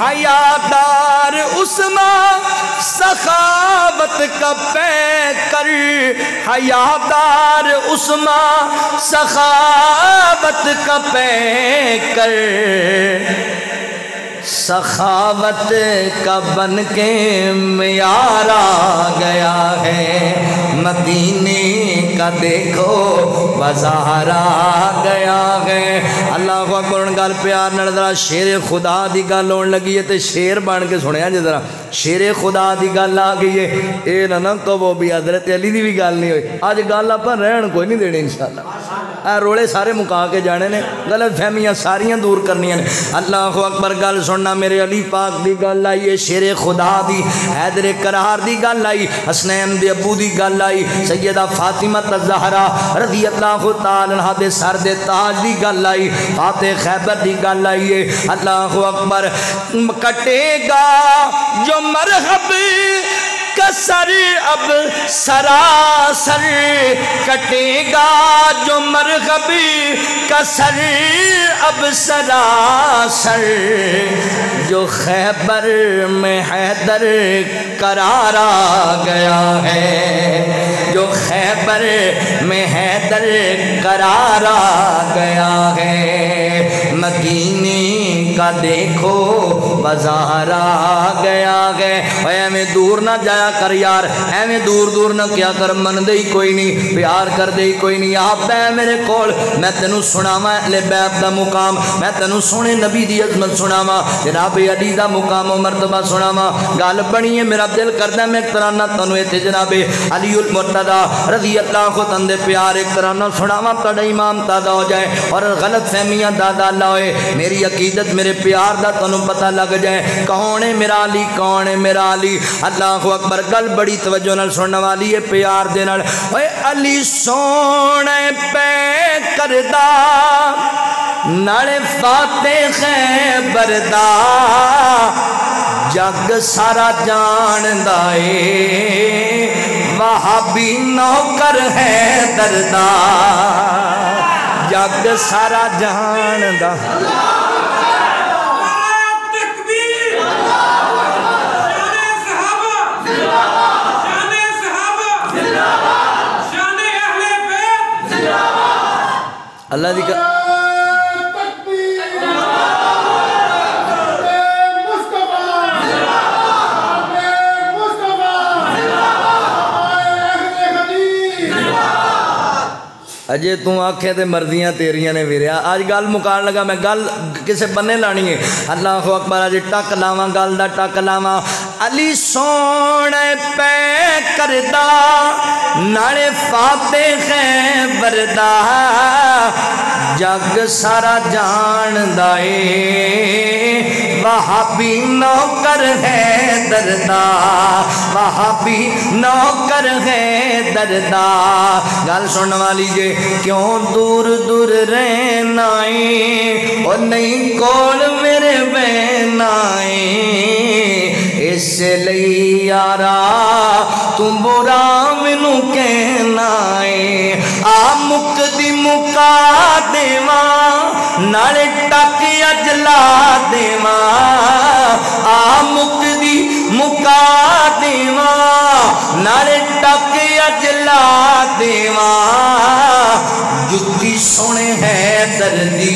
हयादार उस्मा सखावत का पैकर हयादार उस्मा, सखावत का पैकर सखावत का बन के म्यार आ गया है, मदीने का देखो बाज़ार आ गया है। अल्लाह अकबर गल प्यार नाल जरा शेर खुदा की गल होने लगी है तो शेर बन के सुनिया जी जरा। शेरे खुदा की गल आ गई है। ये ना ना कहो भी हज़रत अली की भी गल नहीं हुई। अज गल आप रहन कोई नहीं देनी इंशाल्लाह रोले सारे मुका के जाने ने, गलत फहमियाँ सारिया दूर करनिया ने। अल्लाह अकबर, गल सुनना मेरे अली पाक की गल आई है शेरे खुदा दी, हैदरे करार की गल आई, हसनैन दे अबू की गल आई, सैयदा फातिमा तजहरा रज़ी अल्लाह तला दे सर दे ताज की गल आई, फाते खैबर की गल आई है। अल्लाह अकबर, कटेगा जो मरहब कसर अब सरासर कटेगा, जो मरहबी कसर अब सरासर, जो खैबर में हैदर करारा गया है, जो खैबर में हैदर करारा गया है, मदीने का देखो, बाज़ार आ गया है। एवं दूर ना जाया कर यार एवं दूर दूर ना क्या कर, मन दे ही कोई नहीं, प्यार कर दे ही कोई नहीं। आप बै मेरे को मैं तेन सुनावा ले बैब का मुकाम, मैं तेन सोने नबी की अजमत सुनावा, जनाब अली का मुकाम मरतबा सुनावा। गल बनी है, मेरा दिल करता मैं तराना तेन इतने जनाबे अली उल मुर्तदा रज़ी अल्लाह को तंदे प्यार एक तराना सुनावा तेरा इमाम तादा हो जाए और गलत फहमियाँ दादा होए मेरी अकीदत मेरे प्यार का तेन पता लग जाए। कौन है मेरा अली, कौन है मेरा अली? अल्लाह अकबर, गल बड़ी तवज्जो न सुनने वाली है प्यार दे अली सोने पे करदा, नाले फाते खैबरदा जग सारा जानदा ए वहाबी नौकर है दरदा। जग सारा जान जानदा। अल्लाह दी अजे तू आखे तो मर्जियाँ तेरिया ने वीरिया अज गल मुकान लगा, मैं गल किसे बन्ने लानी है? अल्लाह अकबर अज टक लावा, गल का टक लावा। अली सोने पे करदा। नाले फाते है बरदा जग सारा जानदा ए वहाबी नौकर है दरदा वहाबी नौकर है दरदा गल सुन वाली जे क्यों दूर दूर रहनाए और नहीं कोल मेरे बहनाए इसलिए यारा तू बुरा मैनू कहना है आ मुकदी मुका देवा नाले टक अजला देवा आ मुकदी मुका देवा नाले टक अजला देवा जुत्ती सोने है दर्दी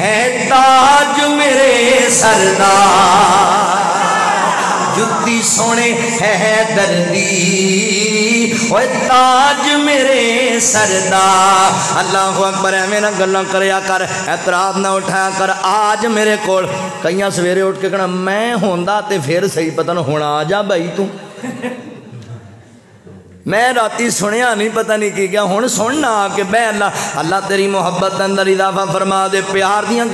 है ताज मेरे सरदार सोने है दर्दी। ओए ताज मेरे सरदा। अल्लाह अकबर एवं ना गल कर एतराब ना उठाया कर। आज मेरे को कई सवेरे उठ के कहना मैं होंदा ते फिर सही, पता ना होना आ जा भाई तू। मैं राती सुनिया नहीं, पता नहीं की गया हूँ सुनना आके बह अल्लाह अल्लाह तेरी मुहब्बत अंदर इजाफा फरमा दे। प्यार दियाँ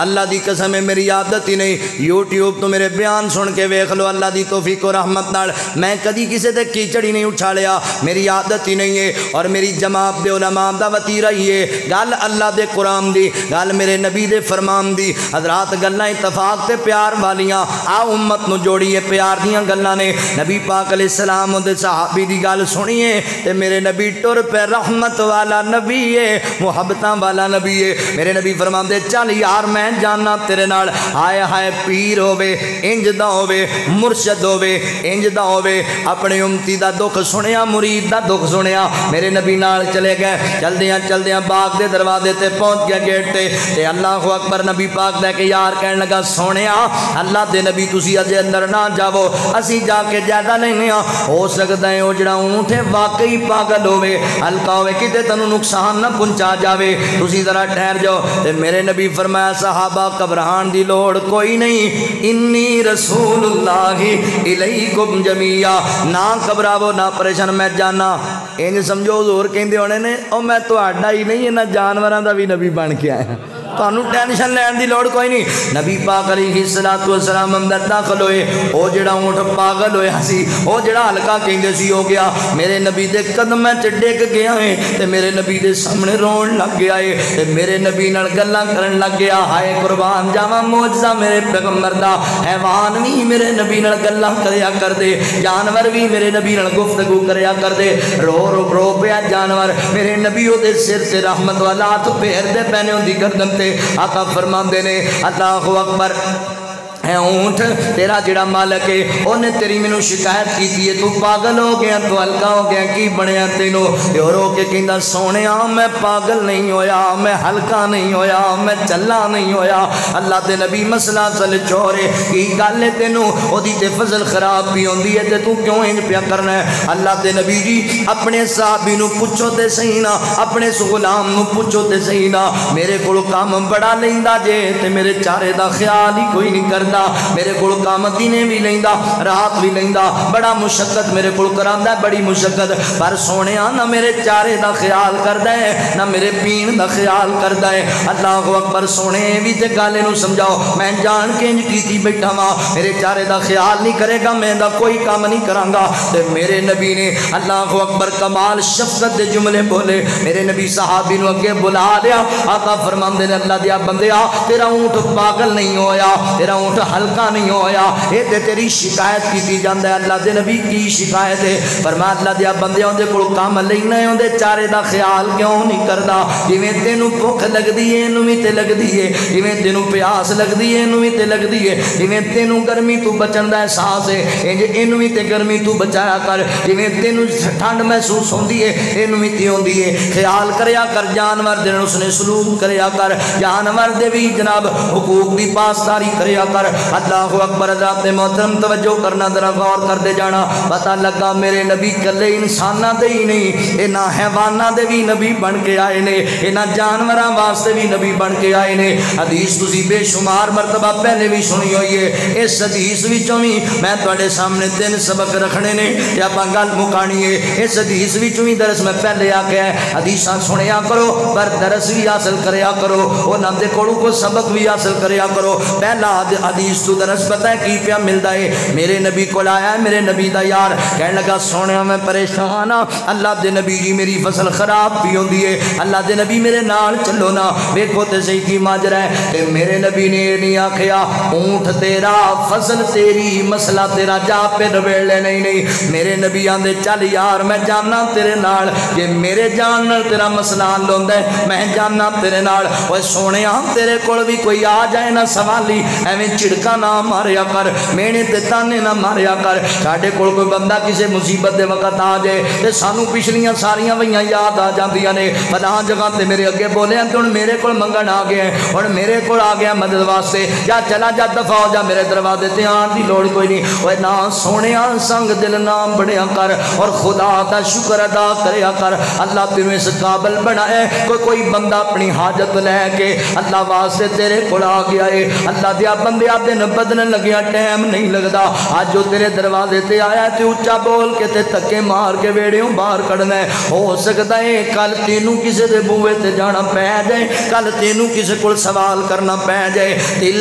अल्लाह की कसम है, मेरी आदत ही नहीं। यूट्यूब तो मेरे बयान सुन के वेख लो। अल्लाह की तोफीक रहमत नाल। मैं कभी किसी से कीचड़ ही नहीं उछालिया। मेरी आदत ही नहीं है और मेरी जमात दे उलमाम दा वतीरा ही है। गल अल्लाह दे कुरान दी, गल मेरे नबी दे फरमान दी। हजरात गल्लां इतफाक ते प्यार वालियाँ। आ उम्मत नु जोड़िए प्यार दियाँ गल्लां ने। नबी पाक सलाम दे सहाबी दी गल सुनिए, ते मेरे नबी टुर पे रहमत वाला नबी है, मुहब्बत वाला नबी है। मेरे नबी फरमाते चल यार, मैं जाना तेरे नाल। हाय हाय, पीर होवे, इंज दा होवे, मुर्शद होवे, इंज दा होवे। अपने उमती दा दुख सुनिया, मुरीद दा दुख सुनिया। मेरे नबी नाल चले गए। चलदियाँ चलदियाँ बाग दे दरवाजे ते पहुँच गया गेट ते। ते अल्लाह अकबर नबी पाक लैके यार कहन लगा, सोनिया, अल्लाह दे नबी, तुसी अजे अंदर ना जावो। असी जाके ज़्यादा नहीं हो सकता है वो जड़ा है वाकई पागल होवे, हल्का होवे, किते तेन नुकसान ना पहुँचा जावे। तुसी जरा ठहर जाओ, ते मेरे नबी फरमाया, सहाबा घबराहन दी लोड़ कोई नहीं। इन्नी रसूलुल्लाह इलैकुम जमिया। ना घबरावो, ना परेशान, मैं जाना। इंज समझो, हजूर कहते होने ने मैं तो ही नहीं इन्होंने जानवरों का भी नबी बन के आया। ਤੁਹਾਨੂੰ ਟੈਨਸ਼ਨ ਲੈਣ ਦੀ ਲੋੜ ਕੋਈ ਨਹੀਂ ਨਬੀ ਪਾਕ ਅਲੈਹਿ ਸਲਾਤੁ ਵਸਲਾਮ ਅੰਦਰ ਦਾਖਲ ਹੋਏ ਉਹ ਜਿਹੜਾ ਊਂਠ ਪਾਗਲ ਹੋਇਆ ਸੀ ਉਹ ਜਿਹੜਾ ਹਲਕਾ ਕਹਿੰਦੇ ਸੀ ਹੋ ਗਿਆ ਮੇਰੇ ਨਬੀ ਦੇ ਕਦਮਾਂ 'ਚ ਡਿੱਗ ਗਿਆ ਏ ਤੇ ਮੇਰੇ ਨਬੀ ਦੇ ਸਾਹਮਣੇ ਰੋਣ ਲੱਗ ਗਿਆ ਏ ਤੇ ਮੇਰੇ ਨਬੀ ਨਾਲ ਗੱਲਾਂ ਕਰਨ ਲੱਗ ਗਿਆ ਹਾਏ ਕੁਰਬਾਨ ਜਾਵਾਂ ਮੌਜਜ਼ਾ ਮੇਰੇ ਪੈਗੰਬਰ ਦਾ ਹੈਵਾਨ ਵੀ ਮੇਰੇ ਨਬੀ ਨਾਲ ਗੱਲਾਂ ਕਰਿਆ ਕਰਦੇ ਜਾਨਵਰ ਵੀ ਮੇਰੇ ਨਬੀ ਨਾਲ ਗੁਫ਼ਤਗੂ ਕਰਿਆ ਕਰਦੇ ਰੋ ਰੋ ਰੋ ਪਿਆ ਜਾਨਵਰ ਮੇਰੇ ਨਬੀ ਉਹਦੇ ਸਿਰ ਤੇ ਰਹਿਮਤ ਵਾਲਾ ਹੱਥ ਫੇਰਦੇ ਪੈਨੇ ਹੁੰਦੀ ਗਰਦਨ करते आका फरमाते ने अल्लाह अकबर। है ऊँट तेरा जड़ा मालक है उन्हें तेरी मैनू शिकायत की है तू पागल हो गया तू हल्का हो गया की बनया तेनों रो के कहना सोने मैं पागल नहीं होया मैं हल्का नहीं होया मैं चला नहीं होया अल्लाह के नबी मसला चल चोरे की गल है तेनों ओदी ते फजल खराब भी होंगी है ते तू क्यों इंज पिया करना है अल्लाह के नबी जी अपने साहबी पुछो तो सही ना अपने इस गुलाम पुछो तो सही ना मेरे को बड़ा लेंदा जे ते मेरे चारे का ख्याल ही कोई नहीं करता लेंदा मेरे को दिने भी लेंदा रात भी लेंदा बड़ा मुशक्कत मेरे को करा बड़ी मुशक्कत पर सोने ना मेरे चारे का ख्याल करता ना मेरे पीन का ख्याल करता है अल्लाह अकबर सोने भी तो गल समझाओ मैं जान के बैठा वहाँ मेरे चारे का ख्याल नहीं करेगा मैं कोई काम नहीं कराँगा तो मेरे नबी ने अल्लाह अकबर कमाल शफकत के जुमले बोले मेरे नबी साहबी अगे बुला लिया आका फरमाते अल्लाह दिया बंदे तेरा ऊँट पागल नहीं होया तेरा ऊँट हल्का नहीं होया। ये तो तेरी शिकायत की है। अल्लाह के नबी की शिकायत है। पर मैं अल्लाह दिया बंदे उनके को काम लेना उनके चारे का ख्याल क्यों नहीं करता जिमें तेन भुख लगती है, इनू भी तो लगती है। जिमें तेन प्यास लगती है, इनू भी तो लगती है। जिमें तेन गर्मी तू बचन का एहसास है। इंज इन भी तो गर्मी तू बचाया कर। जिमें तेन ठंड महसूस होती है, इन भी तो होती है। ख्याल करया कर, जानवर दिन उसने सलूक कर। जानवर दे भी जनाब हुकूक की पासदारी कर। अल्लाह अकबर अजाब मोहतरम तवज्जो करना, जरा गौर करते जाना। पता लगा मेरे नबी कले इंसाना दे ही नहीं इन्होंने हैवाना दे भी नबी बन के आए ने इन्होंने जानवर वास्ते भी नबी बन के आए ने। हदीस तुम बेशुमार मरतबा पहले भी सुनी हुई है। इस हदीस भी मैं थोड़े सामने तीन सबक रखने ने आप गल मुकानी है। इस हदीस भी दरस मैं पहले आख्या हदीस सुनिया करो, पर दरस भी हासिल करो। उन्होंने को सबक भी हासिल करो। पहला हदीस तू दरस पता है की क्या मिलता है? मेरे नबी को आया मेरे नबी का यार। कह लगा, सोने मैं परेशान हाँ अल्लाह के नबी जी मेरी फ़सल खराब भी होती है। अल्लाह के नबी मेरे नाल चलो ना। वेखो तो सही की माजरा है। ते मेरे नबी ने नहीं आखिया, ऊँट तेरा, फ़सल तेरी, मसला तेरा जा पे नवेड़े नहीं नहीं। मेरे नबी आंदे, चल यार, मैं जाना तेरे नाल। जे मेरे जान नाल तेरा मसला हल होंदा है, मैं जाना तेरे नाल। ओए सोने तेरे कोल भी कोई आ जाए ना सवाली। एवं झिड़का ना मारिया कर, मेहने ते ताने ना मारिया कर। साढ़े को कोई बंदा किसी मुसीबत के वक्त आ जाए तो सानू पिछलियाँ सारिया वही याद आ जाए ने। फलां जगह से मेरे अगे बोले तो हूँ मेरे को मंगन आ गया हूँ मेरे को आ गया मदद वास्ते। जा, चला जा, दफ़ा हो जा मेरे दरवाजे से आने की लड़ कोई नहीं। वह ना सोने संग दिल नाम बढ़िया कर, और खुदा का शुक्र अदा कर। अल्लाह तेन इस काबल बनाए, कोई कोई बंदा अपनी हाजत लैके अल्लाह वास्ते तेरे को आ गया है। अल्लाह दिया बंद दिन बदन लगे टाइम नहीं लगता अज तेरे दरवाजे से आया तो उच्चा बोल के ते धक्के मार के वेड़े बाहर कड़ना हो। सकता है, कल तेनू किसी के बूहे से जाना पै जाए, कल तेनू किसी को सवाल करना पै जाए। तिल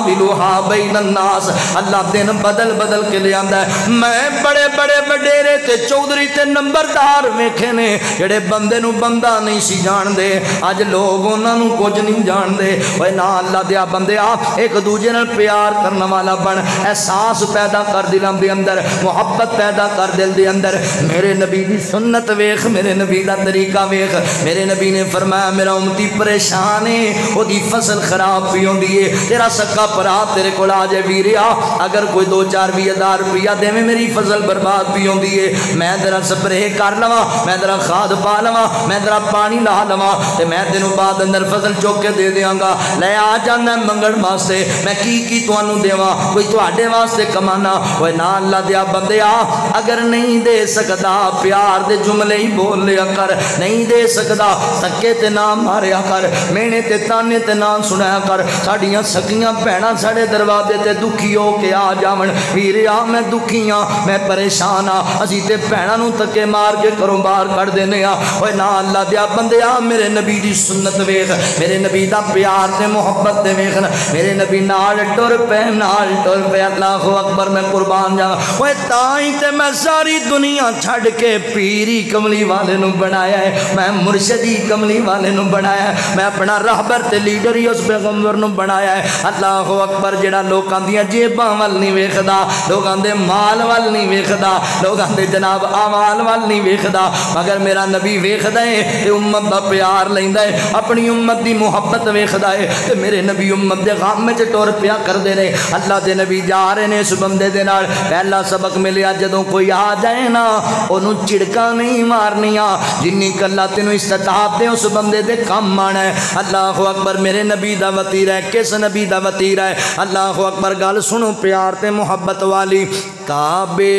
बिलुहा बई नास। अल्लाह दिन बदल बदल के लिया मैं बड़े बड़े वडेरे ते चौधरी ते नंबरदार वेखे ने, जेड़े बंदे बंदा नहीं सी जानते अज लोग उन्होंने कुछ नहीं जानते ना अल्लाह दिया बंदे एक दूजे न प्यार करने वाला बन। एहसास पैदा कर दिलों के अंदर, मुहब्बत पैदा कर दिल के अंदर। मेरे नबी की सुन्नत वेख, मेरे नबी का तरीका वेख। मेरे नबी ने फरमाया, मेरा उमती परेशान है वो फ़सल खराब भी होती है। तेरा सक्का भरा तेरे को आ जाए वीर अगर कोई दो चार भी हज़ार रुपया देवे, मेरी फ़सल बर्बाद भी होती है। मैं तेरा स्प्रे कर लवा, मैं तेरा खाद पा लवा, मैं तेरा पानी ला लवा तो मैं तेन बाद अंदर फ़सल चुक दे देंगा लै आ जाना मंगल मंगण वास्ते मैं की की तुहानू देवां कोई तुहाडे वास्ते कमाना ओए ना अल्लाह दिया बंदिया अगर नहीं दे सकदा प्यार दे जुमले ही बोल लिया कर नहीं दे सकदा धक्के ते ना मारिया कर मेहने ते ताने ते ना सुनाया कर साडियाँ सकियाँ भैणां साडे दरवाजे ते दुखी हो के आ जावन वीर आ मैं दुखी हाँ मैं परेशान हाँ असी ते भैणां नू धक्के मार के घरों बाहर देने आ ओए ना अल्लाह दिया बंदिया मेरे नबी दी सुन्नत वेख मेरे नबी दा प्यार ते मोहब्बत ते वेख मेरे नबी नाल टुर पे, नाल टुर पे, अल्लाह अकबर, मैं कुर्बान जा ओए, ताई ते मैं सारी दुनिया छड़ के पीरी कमली वाले नु बनाया है। मैं मुर्शदी कमली वाले नु बनाया है। मैं अपना राहबर ते लीडर ही उस पैगंबर नु बनाया है। अल्लाह अकबर जेड़ा लोकां दी जेबां वल नहीं वेखदा, लोकां दे माल वल नहीं वेखदा, लोकां दे जनाब आमाल वल नहीं वेखदा, मगर मेरा नबी वेखदा है ते उम्मत दा प्यार लैंदा है, अपनी उम्मत दी मोहब्बत वेखदा है ते मेरे नबी उम्मत दे गम में टुर पिया करदे ने, अल्लाह दे नबी जा रहे ने इस बंदे दे नाल। पहला सबक मिलिया जदों कोई आ जाए ना, ओनू चिड़का नहीं मारनिया। जिन्नी कला तेन इस्ताब दे उस बंदे दे कम आना है। अल्लाह अकबर, मेरे नबी दा वतीरा है, किस नबी दा वतीरा है? अल्लाह अकबर, गल सुनो प्यार ते मोहब्बत वाली। काबे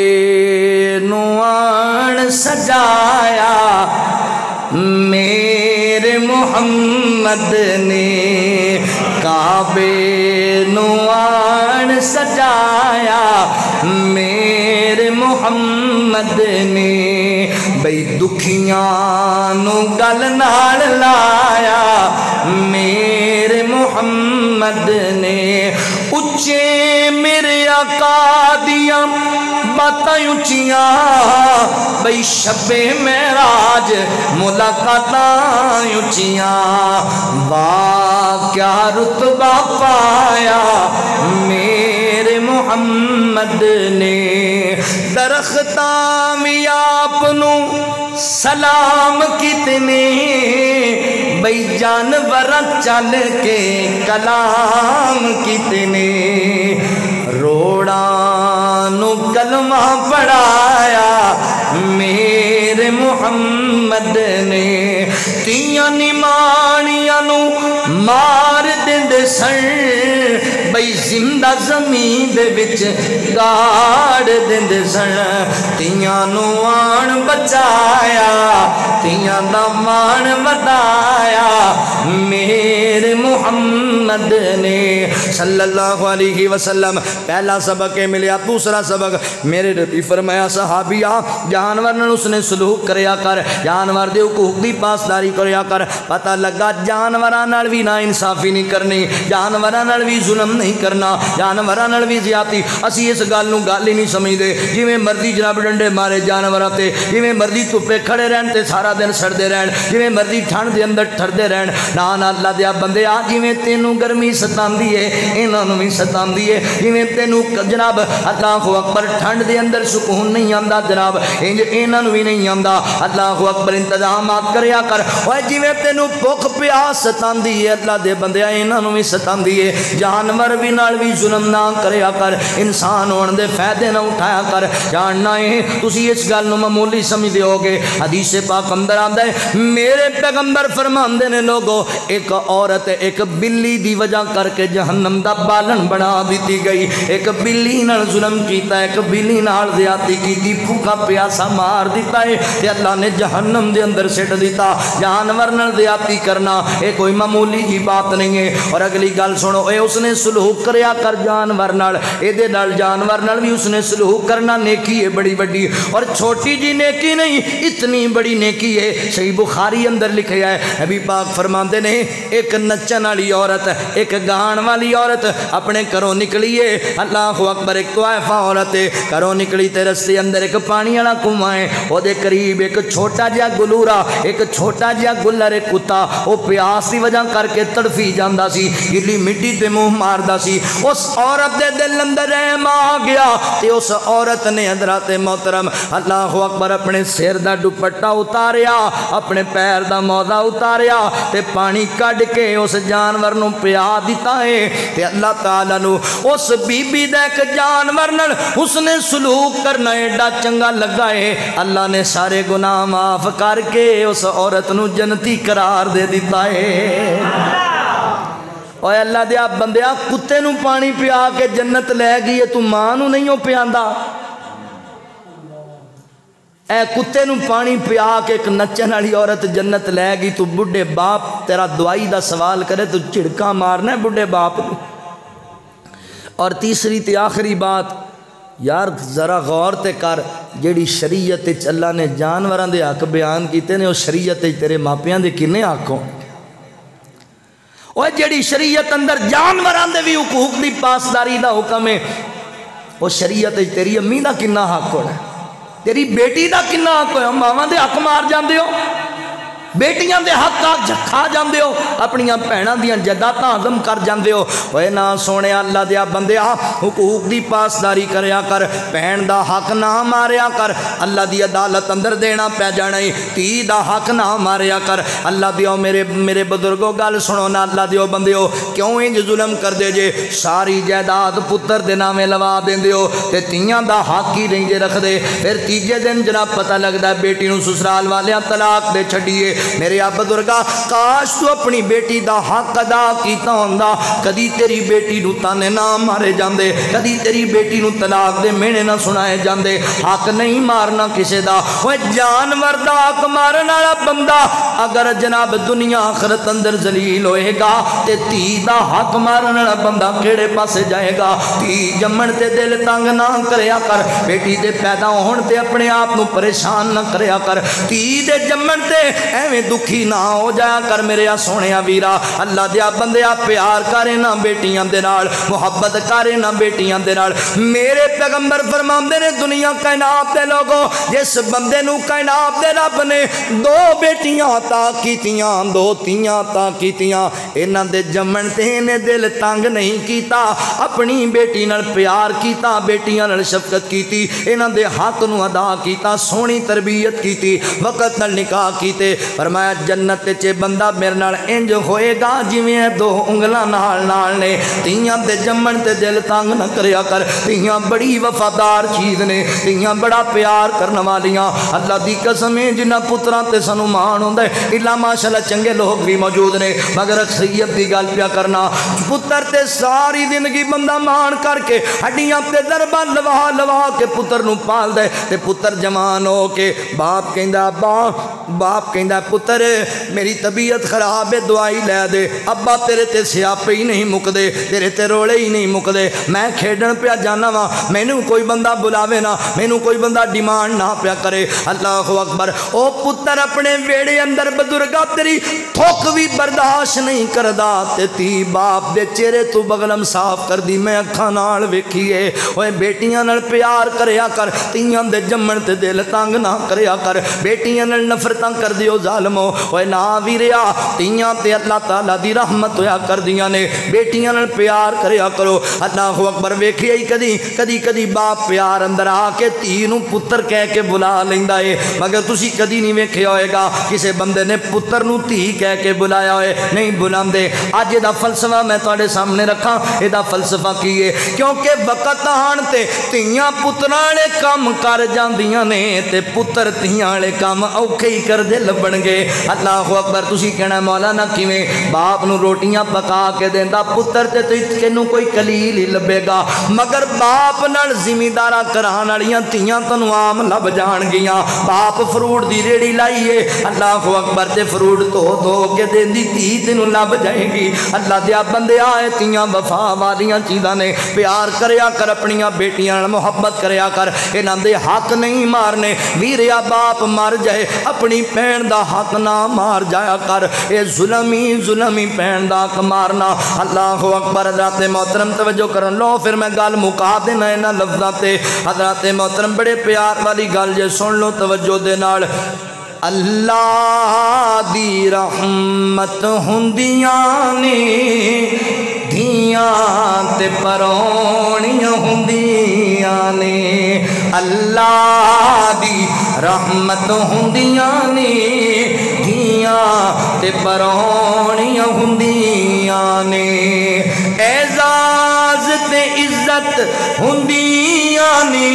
नुआन सजाया, मेरे मोहम्मद ने काबे नुआन सजाया। मेरे मोहम्मद ने बई दुखियाँ गल नाल लाया। मेरे बातां उचिया बई शबे मेराज मुलाकात उचिया वाह, क्या रुतबा पाया मेरे मोहम्मद ने। दरख्ता भी आप सलाम कितने, बई जानवर चल के कलाम कितने। रोड़ा कलमा पढ़ाया। मेरे मुहम्मद ने तिया निमानिया मार देंदे सन। बई ज़िंदा ज़मीन विच गाड़ देंदे सन। तिया आन बचाया, तिया दा मान बताया मेरे मुहम्मद ने सल्लल्लाहु अलैहि वसल्लम, पहला सबक मिलया दूसरा सबक, मेरे नबी फरमाया, सहाबिया, जानवर नाल उसने सलूक करया कर, जानवर दे हुकूक दी पासदारी करया कर, पता लगा जानवरां भी ना इंसाफी नहीं करनी, जानवरां भी जुल्म नहीं करना, जानवरां भी ज्यादती, असी इस गल नूं गल ही नहीं समझदे, जिवें मर्ज़ी जनाब डंडे मारे जानवरां ते, जिवें मर्ज़ी धुप्पे खड़े रहन ते सारा दिन सड़दे रहन जिवें मर्ज़ी ठंड दे अंदर ठरदे रहन ना ना अल्लाह दिया बंदे आ, जिवें तेनू गर्मी सतांदी है इन्हां नूं भी सतांदी है जिवें तेनू जनाब, अल्लाह अकबर ठंड दे अंदर सुकून नहीं आंदा, जनाब। इंज इन्हां भी नहीं आंदा। अल्लाह अकबर इंतजामात करया कर। जिवें तेनू भुख प्यास सतांदी है अल्लाह दे बंदे इन्हां भी सतांदी है जानवर भी नाल भी जुल्म ना कर। इंसान होने दे फ़ायदे ना उठाया कर। जानना है तुसी इस गल मामूली समझदे होगे। हदीस पाक अंदर आंदा है मेरे पैगंबर फरमांदे ने, लोगो, एक औरत, एक बिल्ली दी वजह करके जहन्नम दा बालन बना दी गई एक बिल्ली जुल्म कीता एक बिल्ली नाल ज्यादती की भूखा प्यासा मार दिता है अल्लाह ने जहन्नम दे अंदर सिट दिता जानवर नाल करना ये कोई मामूली जी बात नहीं है और अगली गल सुनो ए उसने सलूक करया कर जानवर एदे जानवर भी उसने सलूक करना नेकी है बड़ी बड़ी और छोटी जी नेकी नहीं इतनी बड़ी नेकी है सही बुखारी अंदर लिखे है अभी पाक फरमाते ने एक नचन वाली औरत एक गान वाली औरत अपने घरों निकली है अल्लाह अकबर, एक तोहफा औरत है घरों निकली ते रस्ते अंदर एक पानी वाला कुआँ है। वो करीब एक छोटा जहा गुलूरा, एक छोटा जहा गुलर, एक कुत्ता, वो प्यास की वजह करके तड़फी जाता सी, गिली मिट्टी ते मुँह मारदा सी। उस औरत दे दिल अंदर रहम आ गया ते उस औरत ने हज़रत मोहतरम अल्लाह अकबर अपने सिर का दुपट्टा उतारिया, अपने पैर का मौजा उतारिया पानी कढ़ के उस जानवर पिया दिता है। ते अल्लाह ताला नु उस बीबी का एक जानवर नाल उसने सलूक करना एडा चंगा लगा है अल्लाह ने सारे गुनाह माफ करके उस औरत न जनती करार दे दिता है ਓਏ ਅੱਲਾ ਦੇ ਆ ਬੰਦਿਆ ਕੁੱਤੇ ਨੂੰ ਪਾਣੀ ਪਿਆ ਕੇ ਜੰਨਤ ਲੈ ਗਈ ਏ ਤੂੰ ਮਾਂ ਨੂੰ ਨਹੀਂ ਉਹ ਪਿਆਂਦਾ ਐ ਕੁੱਤੇ ਨੂੰ ਪਾਣੀ ਪਿਆ ਕੇ ਇੱਕ ਨੱਚਣ ਵਾਲੀ ਔਰਤ ਜੰਨਤ ਲੈ ਗਈ ਤੂੰ ਬੁੱਢੇ ਬਾਪ ਤੇਰਾ ਦਵਾਈ ਦਾ ਸਵਾਲ ਕਰੇ ਤੂੰ ਝਿੜਕਾ ਮਾਰਨਾ ਬੁੱਢੇ ਬਾਪ ਨੂੰ और तीसरी ते आखिरी बात यार ज़रा गौर ते कर ਜਿਹੜੀ ਸ਼ਰੀਅਤ ਵਿੱਚ ਅੱਲਾ ਨੇ ਜਾਨਵਰਾਂ ਦੇ ਹੱਕ ਬਿਆਨ ਕੀਤੇ ਨੇ ਉਹ ਸ਼ਰੀਅਤ ਵਿੱਚ ਤੇਰੇ ਮਾਪਿਆਂ ਦੇ ਕਿੰਨੇ ਹੱਕ ਹੋਣ ਓਏ ਜਿਹੜੀ ਸ਼ਰੀਅਤ ਅੰਦਰ ਜਾਨਵਰਾਂ ਦੇ ਵੀ ਹਕੂਕ ਦੀ ਪਾਸਦਾਰੀ ਦਾ ਹੁਕਮ ਹੈ ਉਹ ਸ਼ਰੀਅਤ ਵਿੱਚ ਤੇਰੀ ਅੰਮੀ ਦਾ ਕਿੰਨਾ ਹੱਕ ਹੋਣਾ ਤੇਰੀ ਬੇਟੀ ਦਾ ਕਿੰਨਾ ਹੱਕ ਹੋਇਆ? ਮਾਵਾਂ ਦੇ ਹੱਕ ਮਾਰ ਜਾਂਦੇ ਹੋ? बेटिया के हक आ खा जाते हो अपन भैनों ददात हजम कर जाते हो। ना सोने अल्लाह दया बंद हकूक की पासदारी कर भैन का हक ना मारिया कर, अल्लाह की अदालत अंदर देना पै जाना धी का हक ना मारिया कर। अल्लाह दियो मेरे मेरे बुजुर्गो, गल सुनो ना अल्लाह दियो बंद हो क्यों इंज जुलम कर दे जे सारी जायदाद पुत्र के नावे लवा दें तिया का हक ही नहीं जे रखते फिर तीजे दिन जनाब पता लगता बेटी ससुराल वाले तलाक दे छीए मेरे आप बजुर्गा, काश तू अपनी बेटी का हक अदा किया हों कदी तेरी बेटी ताने ना मारे जाते कदी तेरी बेटी तलाक के मेहने ना सुनाए जाते हक नहीं मारना किसी का वह जानवर का हक मारन वाला बंदा, अगर जनाब दुनिया आखरत अंदर जलील होएगा तो धी का हक मारन वाला बंदा किड़े पासे जाएगा? धी जमन ते दिल तंग ना करया कर, बेटी के पैदा होने अपने आप को परेशान ना करया कर। धी दे जमन ते एवं दुखी ना हो जाया कर मेरे सोने वीरा। अल्लाह दया बंद प्यार करे ना बेटिया के नाल, मुहब्बत करे ना बेटिया के नाल। मेरे पैगंबर फरमाते ने, दुनिया कैनाप के लोगो, जिस बंदे कैनाप के रब ने दो बेटिया ता कीतिया, दो तियाँ ता कीतिया, इन्हों के जमन से इन्हें दिल तंग नहीं किया अपनी बेटी न प्यार किया बेटिया शफकत की इन्हों हक न अदा किया सोहनी तरबीयत की वकत निकाह किते। फरमाया जन्नत च बंदा मेरे नाल इंज होएगा जिवें दो उंगलां नाल नाल ने तियाँ ते दिल तंग न करया कर तिया बड़ी वफादार चीज़ ने तिया बड़ा प्यार करने वाली अल्लाह दी कसम है जिन्हां पुत्रां ते सानू मान हुंदा है इला माशाल्लाह चंगे लोग भी मौजूद ने मगर अक्सरियत की गल पिया करना पुत्र ते सारी ज़िंदगी बंदा मान करके हड्डियाँ ते दरबा लवा लवा के पुत्र पाल दे ते पुत्र जवान हो के बाप कहंदा बाप बाप कहंदा ਪੁੱਤਰ ਮੇਰੀ ਤਬੀਅਤ ਖਰਾਬ ਹੈ ਦਵਾਈ ਲੈ ਦੇ ਅੱਬਾ ਤੇਰੇ ਤੇ ਸਿਆਪੇ ਹੀ ਨਹੀਂ ਮੁੱਕਦੇ ਤੇਰੇ ਤੇ ਰੋਲੇ ਹੀ ਨਹੀਂ ਮੁੱਕਦੇ ਮੈਂ ਖੇਡਣ ਪਿਆ ਜਾਣਾ ਵਾ ਮੈਨੂੰ ਕੋਈ ਬੰਦਾ ਬੁਲਾਵੇ ਨਾ ਮੈਨੂੰ ਕੋਈ ਬੰਦਾ ਡਿਮਾਂਡ ਨਾ ਪਿਆ ਕਰੇ ਅੱਲਾਹੁ ਅਕਬਰ ਉਹ ਪੁੱਤਰ ਆਪਣੇ ਵੇੜੇ ਅੰਦਰ ਬਜ਼ੁਰਗਾ ਤੇਰੀ ਥੁੱਕ ਵੀ ਬਰਦਾਸ਼ਤ ਨਹੀਂ ਕਰਦਾ ਤੇ ਤੀ ਬਾਪ ਦੇ ਚਿਹਰੇ ਤੋਂ ਬਗਲਮ ਸਾਫ਼ ਕਰਦੀ ਮੈਂ ਅੱਖਾਂ ਨਾਲ ਵੇਖੀਏ ਓਏ ਬੇਟੀਆਂ ਨਾਲ ਪਿਆਰ ਕਰਿਆ ਕਰ ਤੀਆਂ ਦੇ ਜੰਮਣ ਤੇ ਦਿਲ ਤੰਗ ਨਾ ਕਰਿਆ ਕਰ ਬੇਟੀਆਂ ਨਾਲ ਨਫ਼ਰਤਾਂ ਕਰ ਦਿਓ ਜ਼ਾਲਮੋ ਓਏ ਨਾ ਵੀਰਿਆ ਤੀਆਂ ਤੇ ਅੱਲਾਹ ਤਾਲਾ ਦੀ ਰਹਿਮਤ ਹੋਇਆ ਕਰਦੀਆਂ ਨੇ ਬੇਟੀਆਂ ਨਾਲ ਪਿਆਰ ਕਰਿਆ ਕਰੋ ਅੱਲਾਹੁ ਅਕਬਰ ਵੇਖਿਆ ਹੀ ਕਦੀ ਕਦੀ ਕਦੀ ਬਾਪ ਪਿਆਰ ਅੰਦਰ ਆ ਕੇ ਧੀ ਨੂੰ ਪੁੱਤਰ ਕਹਿ ਕੇ ਬੁਲਾ ਲੈਂਦਾ ਏ ਮਗਰ ਤੁਸੀਂ ਕਦੀ ਨਹੀਂ ਵੇਖਿਆ ਹੋਏਗਾ ਕਿਸੇ ਬੰਦੇ ਨੇ ਪੁੱਤਰ ਨੂੰ ਧੀ ਕਹਿ ਕੇ ਬੁਲਾਇਆ ਹੋਏ ਨਹੀਂ ਬੁਲਾਉਂਦੇ ਅੱਜ ਇਹਦਾ ਫਲਸਫਾ ਮੈਂ ਤੁਹਾਡੇ ਸਾਹਮਣੇ ਰੱਖਾਂ ਇਹਦਾ ਫਲਸਫਾ ਕੀ ਹੈ ਕਿਉਂਕਿ ਵਕਤ ਆਣ ਤੇ ਧੀਆਂ ਪੁੱਤਰਾਂ ਵਾਲੇ ਕੰਮ ਕਰ ਜਾਂਦੀਆਂ ਨੇ ਤੇ ਪੁੱਤਰ ਧੀਆਂ ਵਾਲੇ ਕੰਮ ਔਖੇ ਹੀ ਕਰਦੇ ਲੱਭਣਗੇ ਅੱਲਾਹੁ ਅਕਬਰ ਤੁਸੀਂ ਕਹਿਣਾ ਮੌਲਾਨਾ ਕਿਵੇਂ ਬਾਪ ਨੂੰ ਰੋਟੀਆਂ ਪਕਾ ਕੇ ਦਿੰਦਾ ਪੁੱਤਰ ਤੇ ਤੈਨੂੰ ਕੋਈ ਕਲੀਲ ਹੀ ਲੱਭੇਗਾ ਮਗਰ ਬਾਪ ਨਾਲ ਜ਼ਿਮੀਦਾਰਾ ਕਰਾਉਣ ਵਾਲੀਆਂ ਧੀਆਂ ਤੁਹਾਨੂੰ ਆਮ ਲੱਭ ਜਾਣਗੀਆਂ ਬਾਪ ਫਰੂਟ ਦੀ ਰੇੜੀ ਲਾਈਏ ਅੱਲਾਹੁ ਅਕਬਰ ਤੇ ਫਰੂਟ ਧੋ ਧੋ ਕੇ ਦੇਂਦੀ ਧੀ ਤੈਨੂੰ ਲੱਭ ਜਾਏਗੀ ਅੱਲਾ ਦੇ ਬੰਦੇ ਆਏ ਧੀਆਂ ਵਫਾ ਵਾਲੀਆਂ ਚੀਜ਼ਾਂ ਨੇ ਪਿਆਰ ਕਰਿਆ ਕਰ ਆਪਣੀਆਂ ਬੇਟੀਆਂ ਨਾਲ ਮੁਹੱਬਤ ਕਰਿਆ ਕਰ ਇਹਨਾਂ ਦੇ ਹੱਕ ਨਹੀਂ ਮਾਰਨੇ ਵੀਰਿਆ ਬਾਪ ਮਰ ਜਾਏ ਆਪਣੀ ਭੈਣ ਦਾ हक ना मार जाया कर। ये जुलमी जुलमी जुलम ही हक मारना। अल्लाह अकबर, हजरात मोहतरम तवजो कर लो, फिर मैं गल मुका देना इन्होंने लफ्जा से हजरात मोहतरम, बड़े प्यार वाली गल जो सुन लो तवजो दे नाल। अल्लाह दी रहमत होंदिया ने, धिया ते परौणियाँ होंदिया ने। अल्लाह दी रहमत हुंदियाँ ने धियाँ ते परौणियाँ हुंदियाँ ने। एजाज ते ਇੱਜ਼ਤ ਹੁੰਦੀਆਂ ਨੇ,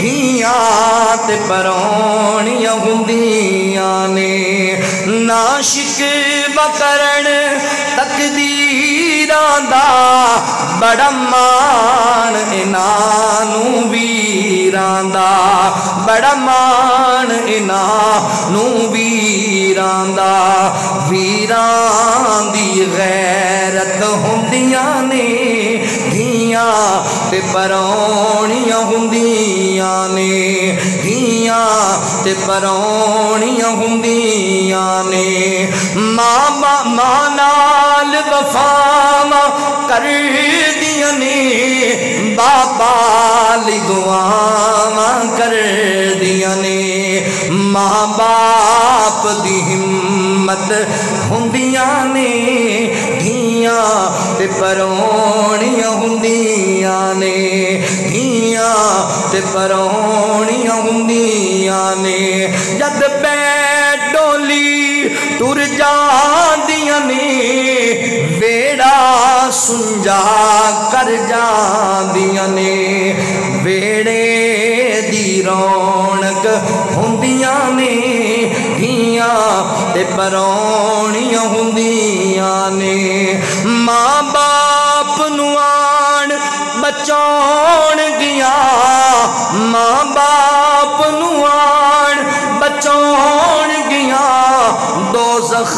ਧੀਆਂ ਤੇ ਪਰੌਣੀਆਂ ਹੁੰਦੀਆਂ ਨੇ। ਨਾਸ਼ਿਕ ਬਕਰਣ ਤਕਦੀਰਾਂ ਦਾ ਬੜਾ ਮਾਣ ਇਨਾਂ ਨੂੰ ਵੀਰਾਂ ਦਾ। ਬੜਾ ਮਾਣ ਇਨਾਂ ਨੂੰ ਵੀਰਾਂ ਦਾ। ਵੀਰਾਂ ਦੀ ਗੈਰਤ ਹੁੰਦੀਆਂ ਨੇ ਤੇ ਪਰੌਣੀਆਂ ਹੁੰਦੀਆਂ ਨੇ ਧੀਆਂ ਤੇ ਪਰੌਣੀਆਂ ਹੁੰਦੀਆਂ ਨੇ ਮਾਂ ਮਾਂ ਨਾਲ ਵਫਾਵਾਂ ਕਰਦੀਆਂ ਨੇ ਬਾਬਾ ਲਈ ਦੁਆਵਾਂ ਕਰਦੀਆਂ ਨੇ ਮਾਂ ਬਾਪ ਦੀ ਹਿੰਮਤ ਹੁੰਦੀਆਂ ਨੇ ਧੀਆਂ ਤੇ ਪਰੌਣੀਆਂ ਹੁੰਦੀਆਂ ਨੇ, ਧੀਆਂ ਤੇ ਪਰੌਣੀਆਂ ਹੁੰਦੀਆਂ ਨੇ। ਜਦ ਪੈ ਡੋਲੀ ਟੁਰ ਜਾਂਦੀਆਂ ਨੇ, ਵੇੜਾ ਸੁੰਜਾ ਕਰ ਜਾਂਦੀਆਂ ਨੇ। ਵੇੜੇ ਦੀ ਰੌਣਕ ਹੁੰਦੀਆਂ ਨੇ, ਧੀਆਂ ਤੇ ਪਰੌਣੀਆਂ ਹੁੰਦੀਆਂ ਨੇ। ਮਾਂ ਬਾਪ ਨੂੰ ਆਣ ਬਚਾਉਣ ਗਿਆ ਮਾਂ ਬਾਪ ਨੂੰ ਆਣ ਬਚਾਉਣ ਗਿਆ ਦੋਜ਼ਖ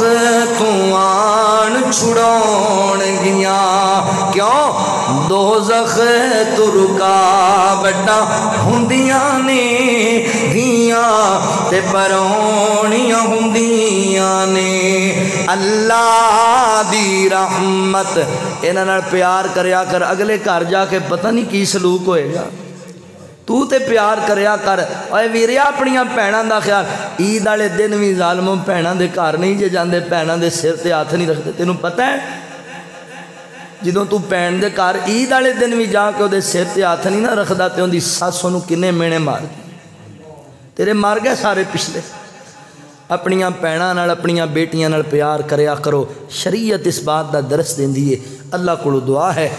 ਤੋਂ ਆਣ ਛੁਡਾਉਣ ਗਿਆ ਕਿਉਂ ਦੋਜ਼ਖ ਤੋਂ ਰੁਕਾਵਟਾਂ ਹੁੰਦੀਆਂ ਨੇ ਧੀਆਂ ਤੇ ਪਰੌਣੀਆਂ ਹੁੰਦੀਆਂ ਨੇ ਅੱਲਾ ਦੀ ਰਹਿਮਤ ਇਹਨਾਂ ਨਾਲ ਪਿਆਰ ਕਰਿਆ ਕਰ ਅਗਲੇ ਘਰ ਜਾ ਕੇ ਪਤਾ ਨਹੀਂ ਕੀ ਸਲੂਕ ਹੋਏਗਾ ਤੂੰ ਤੇ ਪਿਆਰ ਕਰਿਆ ਕਰ ਓਏ ਵੀਰਿਆ ਆਪਣੀਆਂ ਭੈਣਾਂ ਦਾ ਖਿਆਲ ਈਦ ਵਾਲੇ ਦਿਨ ਵੀ ਜ਼ਾਲਮੋਂ ਭੈਣਾਂ ਦੇ ਘਰ ਨਹੀਂ ਜੇ ਜਾਂਦੇ ਭੈਣਾਂ ਦੇ ਸਿਰ ਤੇ ਹੱਥ ਨਹੀਂ ਰੱਖਦੇ ਤੈਨੂੰ ਪਤਾ ਹੈ ਜਦੋਂ ਤੂੰ ਭੈਣ ਦੇ ਘਰ ਈਦ ਵਾਲੇ ਦਿਨ ਵੀ ਜਾ ਕੇ ਉਹਦੇ ਸਿਰ ਤੇ ਹੱਥ ਨਹੀਂ ਨਾ ਰੱਖਦਾ ਤੇ ਉਹਦੀ ਸੱਸ ਉਹਨੂੰ ਕਿੰਨੇ ਮੇਣੇ ਮਾਰਦੀ ਤੇਰੇ ਮਰ ਗਏ ਸਾਰੇ ਪਿਛਲੇ अपन भैन अपन बेटिया प्यार करो। शरीयत इस बात का दरस दें अल्लाह को दुआ है।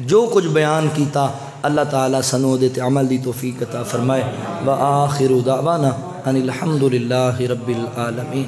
जो कुछ बयान किया अल्लाह ताला सनो दे अमल की तोफीकता फरमाए। व आखिर उदावाना अनिलहमदुल्ला रबीआलमी